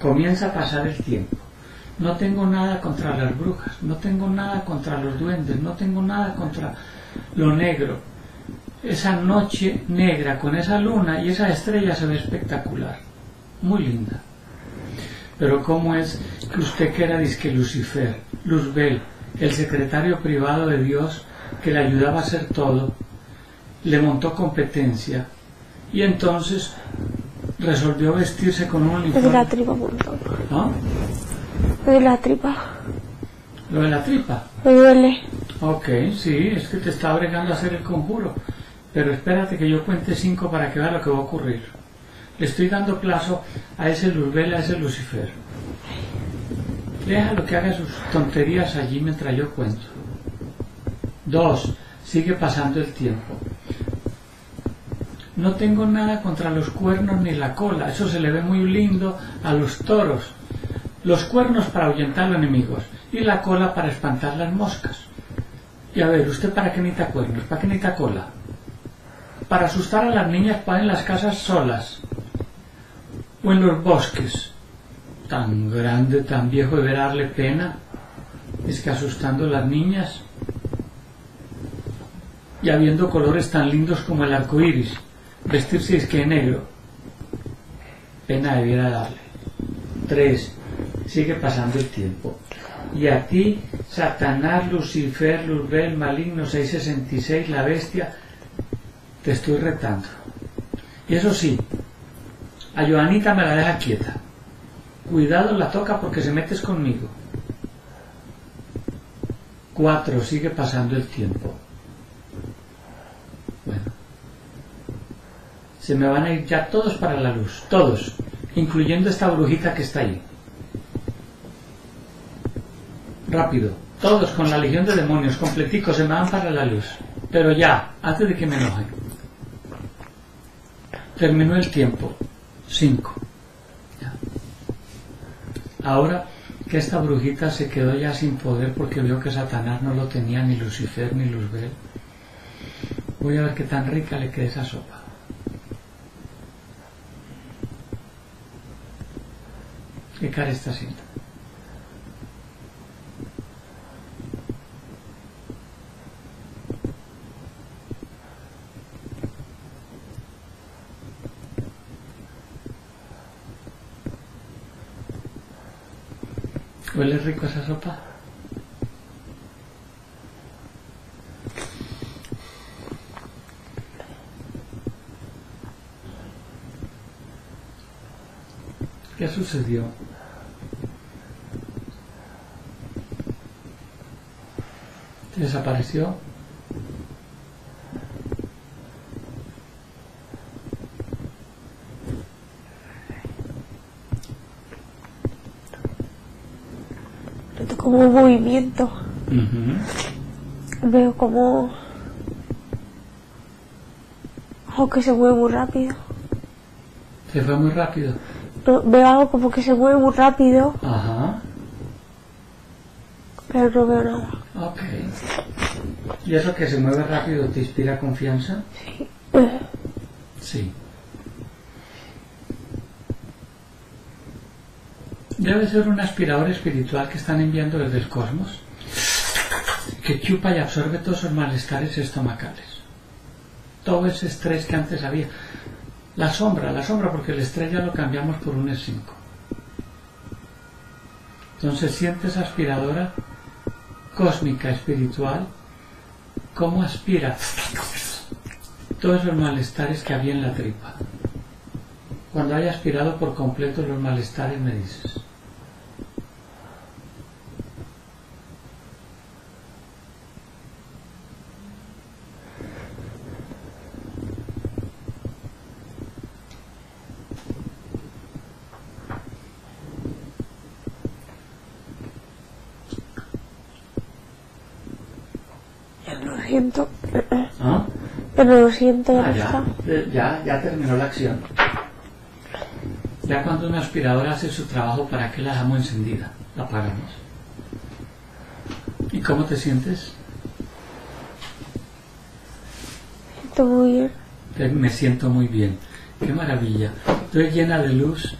comienza a pasar el tiempo. No tengo nada contra las brujas, no tengo nada contra los duendes, no tengo nada contra lo negro. Esa noche negra con esa luna y esa estrella se ve espectacular, muy linda. Pero ¿cómo es que usted que era disque Lucifer, Luzbel, el secretario privado de Dios que le ayudaba a hacer todo, le montó competencia y entonces resolvió vestirse con un Me duele la uniforme? tripa. ¿No? Me duele la tripa. Lo de la tripa. Me duele. Ok, sí, es que te está bregando a hacer el conjuro. Pero espérate que yo cuente cinco para que vea lo que va a ocurrir. Le estoy dando plazo a ese Luzbel, a ese Lucifer. Déjalo que haga sus tonterías allí mientras yo cuento. Dos, sigue pasando el tiempo. No tengo nada contra los cuernos ni la cola, eso se le ve muy lindo a los toros. Los cuernos para ahuyentar a los enemigos y la cola para espantar las moscas. Y a ver, ¿usted para qué necesita cuernos? ¿Para qué necesita cola? Para asustar a las niñas para en las casas solas o en los bosques. Tan grande, tan viejo debe darle pena. Es que asustando a las niñas y habiendo colores tan lindos como el arco iris, vestirse es que negro. Pena debiera darle. 3. Sigue pasando el tiempo. Y a ti, Satanás, Lucifer, Luzbel, Maligno 666, la bestia, te estoy retando. Y eso sí, a Joanita me la deja quieta. Cuidado, la toca porque se metes conmigo. 4. Sigue pasando el tiempo. Bueno. Se me van a ir ya todos para la luz, todos, incluyendo esta brujita que está ahí. Rápido, todos con la legión de demonios, completicos, se me van para la luz. Pero ya, antes de que me enojen. Terminó el tiempo. 5. Ahora que esta brujita se quedó ya sin poder porque vio que Satanás no lo tenía ni Lucifer ni Luzbel, voy a ver qué tan rica le queda esa sopa. ¿Qué cara está haciendo? ¿Huele rico esa sopa? ¿Qué sucedió? ¿Desapareció? Como un movimiento. Veo como... Algo que se mueve muy rápido. Se fue muy rápido. No, Veo algo como que se mueve muy rápido, Ajá. pero no veo nada. Ok. ¿Y eso que se mueve rápido te inspira confianza? Eh, Sí. Debe ser un aspirador espiritual que están enviando desde el cosmos, que chupa y absorbe todos esos malestares estomacales. Todo ese estrés que antes había. La sombra, la sombra, porque el estrés ya lo cambiamos por un E5. Entonces siente esa aspiradora cósmica espiritual, cómo aspira todos esos malestares que había en la tripa. Cuando haya aspirado por completo los malestares me dices. siento. Eh, ¿Ah? Lo siento, ya Ah, ya, está. Eh, ya, ya terminó la acción. Ya cuando una aspiradora hace su trabajo, ¿para qué la dejamos encendida? La apagamos. ¿Y cómo te sientes? Siento muy bien. Me siento muy bien. Qué maravilla. Estoy llena de luz.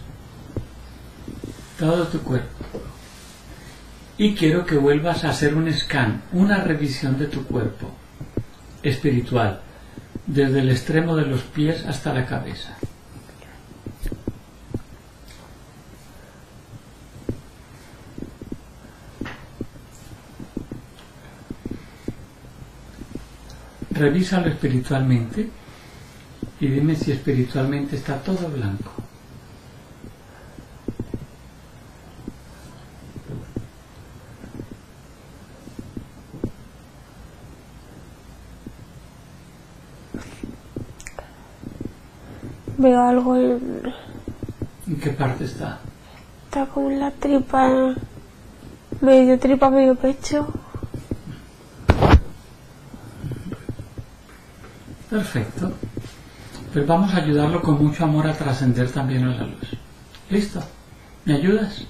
Todo tu cuerpo. Y quiero que vuelvas a hacer un scan, una revisión de tu cuerpo espiritual, desde el extremo de los pies hasta la cabeza. Revísalo espiritualmente y dime si espiritualmente está todo blanco. Veo algo en... ¿En qué parte está? Está como en la tripa. Medio tripa, medio pecho. Perfecto. Pues vamos a ayudarlo con mucho amor a trascender también a la luz. ¿Listo? ¿Me ayudas?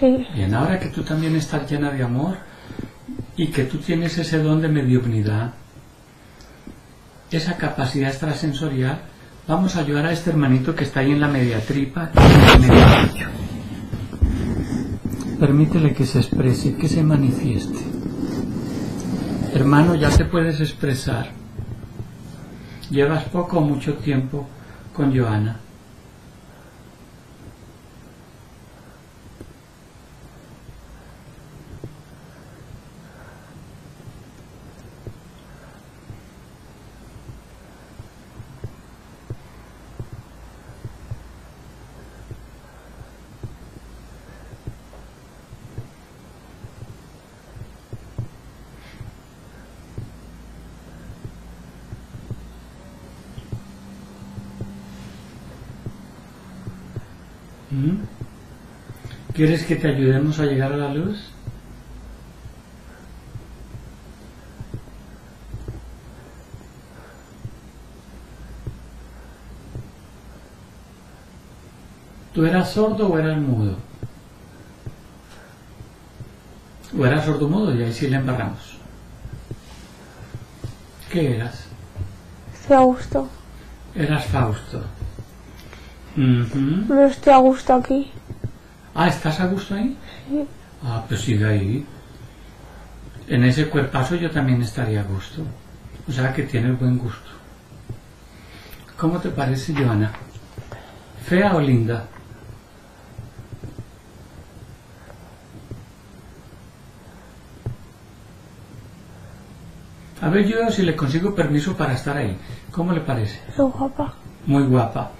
Sí. Bien, ahora que tú también estás llena de amor y que tú tienes ese don de mediunidad, esa capacidad extrasensorial, vamos a ayudar a este hermanito que está ahí en la media tripa. Permítele que se exprese, que se manifieste. Hermano, ya te puedes expresar. Llevas poco o mucho tiempo con Joana. ¿Quieres que te ayudemos a llegar a la luz? ¿Tú eras sordo o eras mudo? ¿O eras sordo mudo? Y ahí sí le embarramos. ¿Qué eras? Gusto. Eras Fausto. Ujú. No estoy a gusto aquí. Ah, ¿estás a gusto ahí? Sí. Ah, pues sigue ahí. En ese cuerpazo yo también estaría a gusto. O sea que tienes buen gusto. ¿Cómo te parece, Joana? ¿Fea o linda? A ver, yo veo si le consigo permiso para estar ahí. ¿Cómo le parece? Soy guapa. Muy guapa.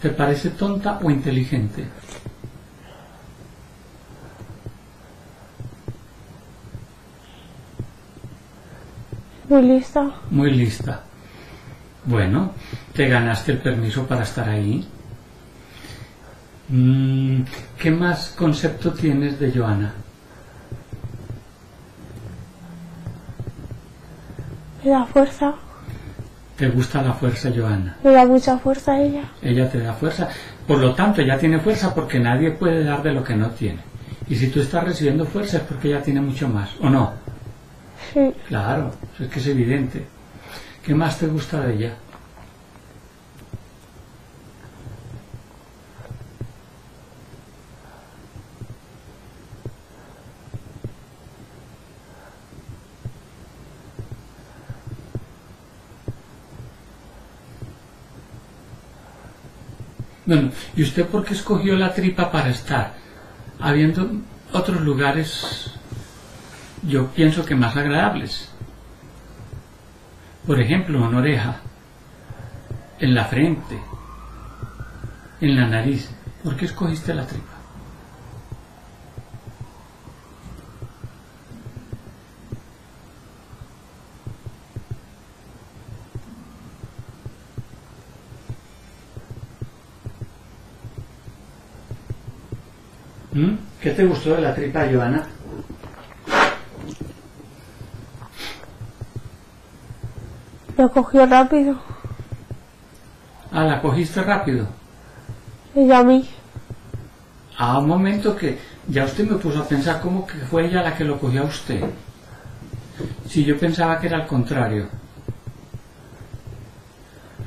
¿Te parece tonta o inteligente? Muy lista. Muy lista. Bueno, te ganaste el permiso para estar ahí. Mm, ¿Qué más concepto tienes de Joana? Me da fuerza. ¿Te gusta la fuerza, Joana? Me da mucha fuerza ella. Ella te da fuerza. Por lo tanto, ella tiene fuerza porque nadie puede dar de lo que no tiene. Y si tú estás recibiendo fuerza es porque ella tiene mucho más, ¿o no? Sí. Claro, es que es evidente. ¿Qué más te gusta de ella? Bueno, ¿y usted por qué escogió la tripa para estar? Habiendo otros lugares, yo pienso que más agradables. Por ejemplo, en oreja, en la frente, en la nariz. ¿Por qué escogiste la tripa? ¿Mm? ¿Qué te gustó de la tripa, Joana? Lo cogió rápido. Ah, la cogiste rápido. Ella a mí. A un momento que ya usted me puso a pensar cómo que fue ella la que lo cogió a usted. Si yo pensaba que era al contrario.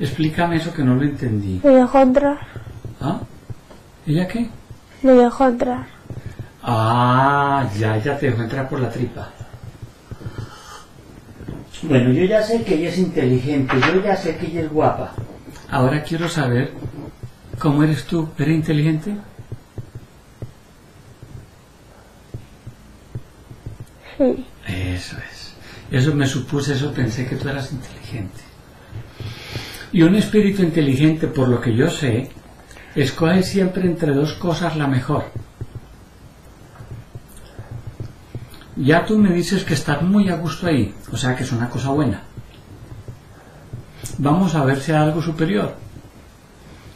Explícame eso que no lo entendí. Dejó entrar. ¿Ah? ¿Ella qué? Me dejó entrar. Ah, ya, ya te dejó entrar por la tripa. Bueno, yo ya sé que ella es inteligente, yo ya sé que ella es guapa. Ahora quiero saber cómo eres tú. ¿Eres inteligente? Sí. Eso es. Eso me supuse, eso pensé que tú eras inteligente. Y un espíritu inteligente, por lo que yo sé, escoge siempre entre dos cosas la mejor. Ya tú me dices que estás muy a gusto ahí, o sea que es una cosa buena. Vamos a ver si hay algo superior.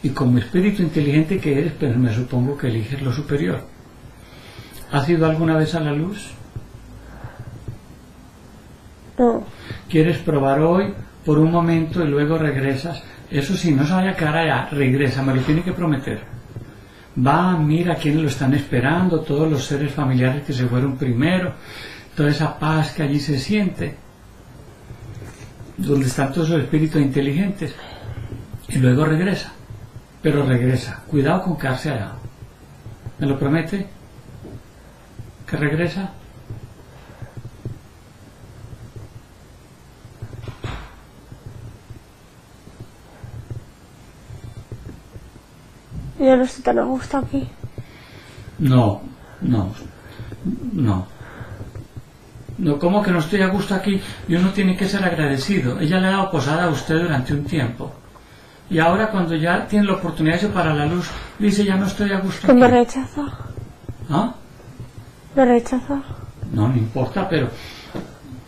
Y como espíritu inteligente que eres, pues me supongo que eliges lo superior. ¿Has ido alguna vez a la luz? No. ¿Quieres probar hoy por un momento y luego regresas? Eso sí, no se vaya a quedar allá, regresa, me lo tiene que prometer. Va, mira quiénes lo están esperando, todos los seres familiares que se fueron primero, toda esa paz que allí se siente, donde están todos los espíritus inteligentes. Y luego regresa, pero regresa. Cuidado con quedarse allá. ¿Me lo promete? ¿Que regresa? Yo no estoy tan a gusto aquí. No, no, no. No, ¿cómo que no estoy a gusto aquí? Y uno tiene que ser agradecido. Ella le ha dado posada a usted durante un tiempo. Y ahora cuando ya tiene la oportunidad de para la luz, dice ya no estoy a gusto Que me aquí. rechaza. ¿Ah? Me rechaza. No, no importa, pero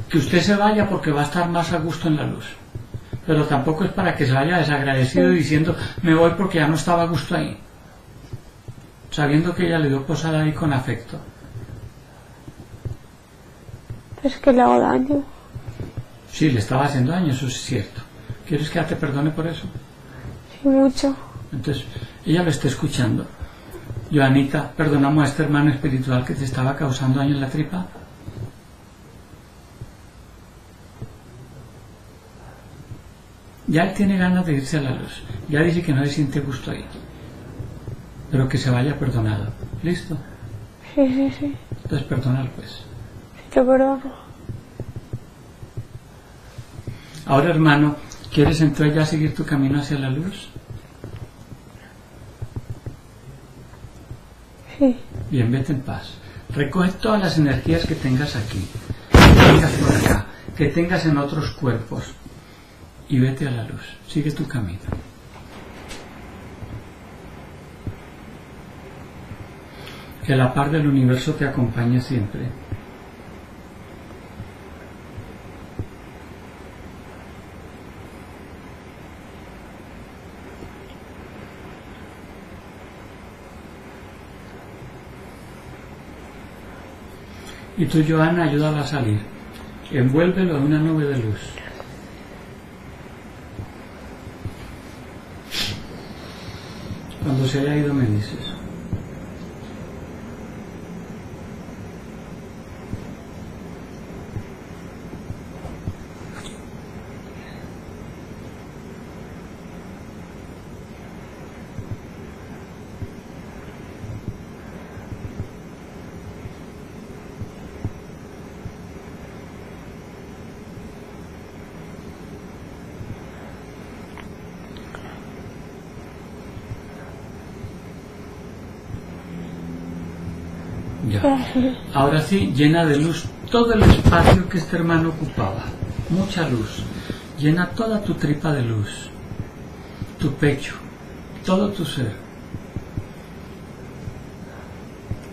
que usted se vaya porque va a estar más a gusto en la luz. Pero tampoco es para que se vaya desagradecido diciendo me voy porque ya no estaba a gusto ahí. Sabiendo que ella le dio posada ahí con afecto. Es que le hago daño. Sí, le estaba haciendo daño, eso es cierto. ¿Quieres que ella te perdone por eso? Sí, mucho. Entonces, ella lo está escuchando. Joanita, perdonamos a este hermano espiritual que te estaba causando daño en la tripa. Ya él tiene ganas de irse a la luz. Ya dice que no le siente gusto ahí. Pero que se vaya perdonado. ¿Listo? Sí, sí, sí. Entonces perdónalo pues. Sí, te perdono. Ahora hermano, ¿quieres entonces ya seguir tu camino hacia la luz? Sí. Bien, vete en paz. Recoge todas las energías que tengas aquí, que tengas por acá, que tengas en otros cuerpos y vete a la luz. Sigue tu camino. Que la par del universo te acompañe siempre. Y tú, Joana, ayúdala a salir. Envuélvelo en una nube de luz. Cuando se haya ido me dices. Ahora sí, llena de luz todo el espacio que este hermano ocupaba. Mucha luz. Llena toda tu tripa de luz. Tu pecho. Todo tu ser.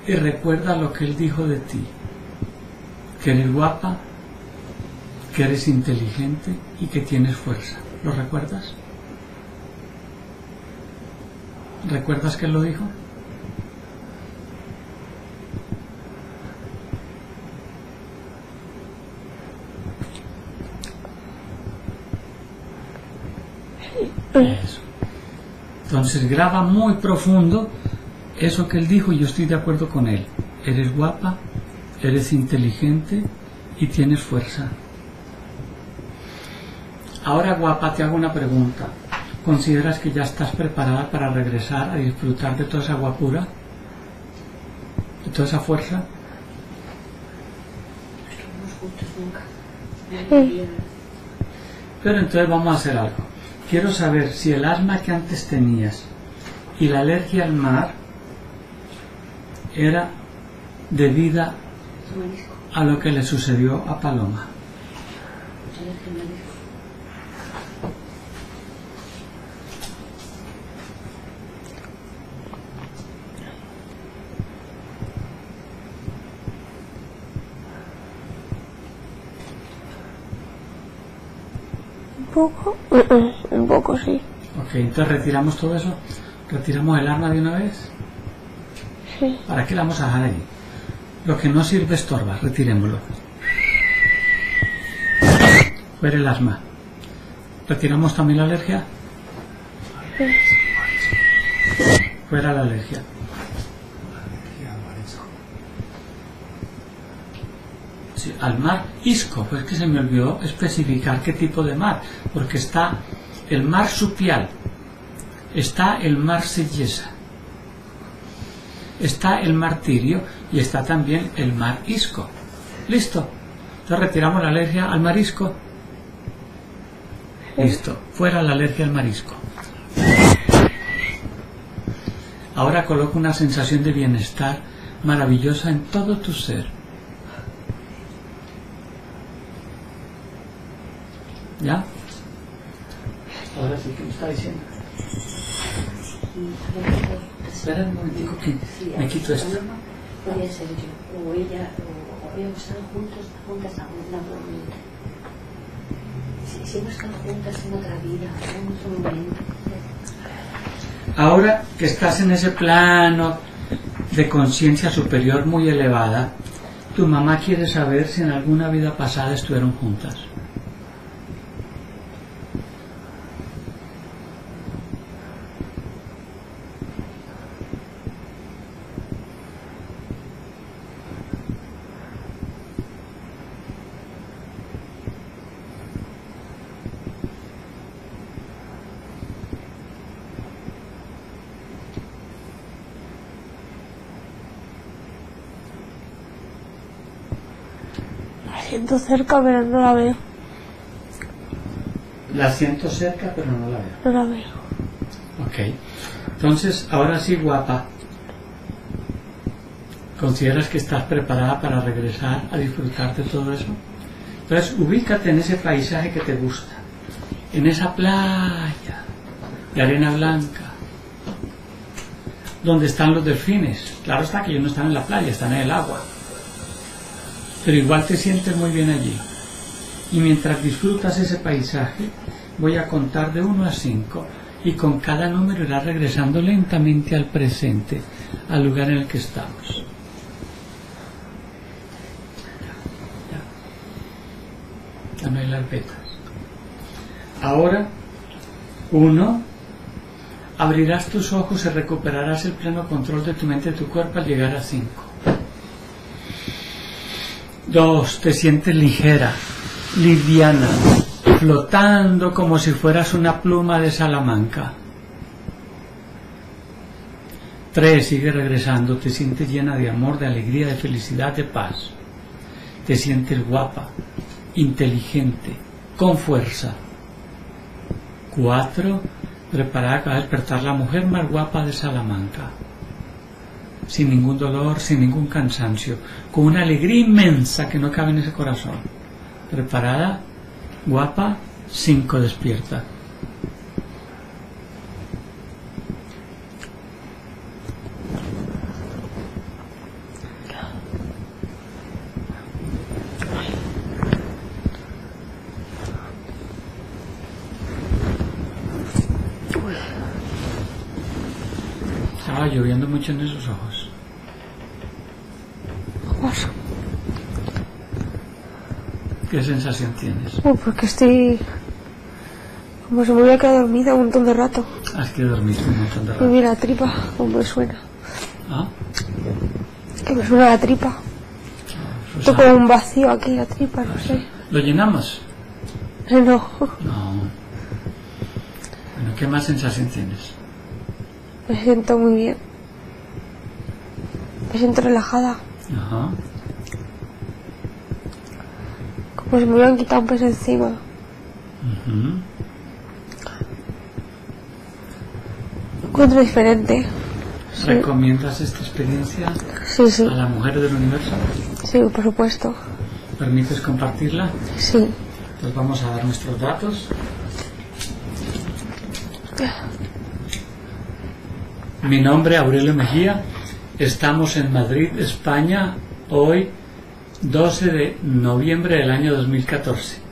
Y recuerda lo que él dijo de ti. Que eres guapa, que eres inteligente y que tienes fuerza. ¿Lo recuerdas? ¿Recuerdas que él lo dijo? Eso. Entonces graba muy profundo eso que él dijo y yo estoy de acuerdo con él. Eres guapa, eres inteligente y tienes fuerza. Ahora guapa, te hago una pregunta. ¿Consideras que ya estás preparada para regresar a disfrutar de toda esa guapura? ¿De toda esa fuerza? Pero entonces vamos a hacer algo. Quiero saber si el asma que antes tenías y la alergia al mar era debida a lo que le sucedió a Paloma. Poco. Un poco, sí. Ok, entonces retiramos todo eso. Retiramos el arma de una vez. Sí. ¿Para qué la vamos a dejar ahí? Lo que no sirve estorba, retirémoslo. Fuera el asma. ¿Retiramos también la alergia? Fuera la alergia. Sí, al mar isco, pues que se me olvidó especificar qué tipo de mar, porque está el mar supial, está el mar sellesa, está el mar tirio y está también el mar isco. ¿Listo? Entonces retiramos la alergia al marisco. Listo, fuera la alergia al marisco. Ahora coloca una sensación de bienestar maravillosa en todo tu ser. ¿Ya? Ahora sí, ¿qué me está diciendo? Espera un momentico que me quito esto. norma Podría ser yo, o ella, o, o ellos están juntos, juntas a una si, si hemos estado juntas en otra vida, en otro momento. Ahora que estás en ese plano de conciencia superior muy elevada, tu mamá quiere saber si en alguna vida pasada estuvieron juntas. La siento cerca, pero no la veo. La siento cerca, pero no la veo. No la veo. Ok. Entonces, ahora sí, guapa. ¿Consideras que estás preparada para regresar a disfrutar de todo eso? Entonces, ubícate en ese paisaje que te gusta. En esa playa de arena blanca. Donde están los delfines. Claro está que ellos no están en la playa, están en el agua. Pero igual te sientes muy bien allí. Y mientras disfrutas ese paisaje, voy a contar de 1 a 5 y con cada número irás regresando lentamente al presente, al lugar en el que estamos. Hay las vetas. Ahora, uno, abrirás tus ojos y recuperarás el pleno control de tu mente y tu cuerpo al llegar a 5. Dos, te sientes ligera, liviana, flotando como si fueras una pluma de Salamanca. Tres, sigue regresando, te sientes llena de amor, de alegría, de felicidad, de paz. Te sientes guapa, inteligente, con fuerza. Cuatro, preparada para despertar la mujer más guapa de Salamanca. Sin ningún dolor, sin ningún cansancio, con una alegría inmensa que no cabe en ese corazón. Preparada, guapa, cinco despierta. Estaba lloviendo mucho en esos ojos. Vamos. ¿Qué sensación porque estoy... Como si me hubiera quedado dormida un montón de rato. Has que dormir un montón de Y rato. mira la tripa, como me suena. ¿Ah? Que me suena la tripa. Susana, Tengo como un vacío aquí la tripa, no sé. ¿Lo llenamos? No. No. Bueno, ¿qué más sensación tienes? Me siento muy bien. Me siento relajada. Ajá. Si me hubieran quitado un peso encima. Ujú. Me encuentro diferente. Sí, ¿Recomiendas esta experiencia sí, sí. a la mujer del universo? Sí, por supuesto. ¿Permites compartirla? Sí. Entonces vamos a dar nuestros datos. Mi nombre Aurelio Mejía. Estamos en Madrid, España, hoy 12 de noviembre del año 2014.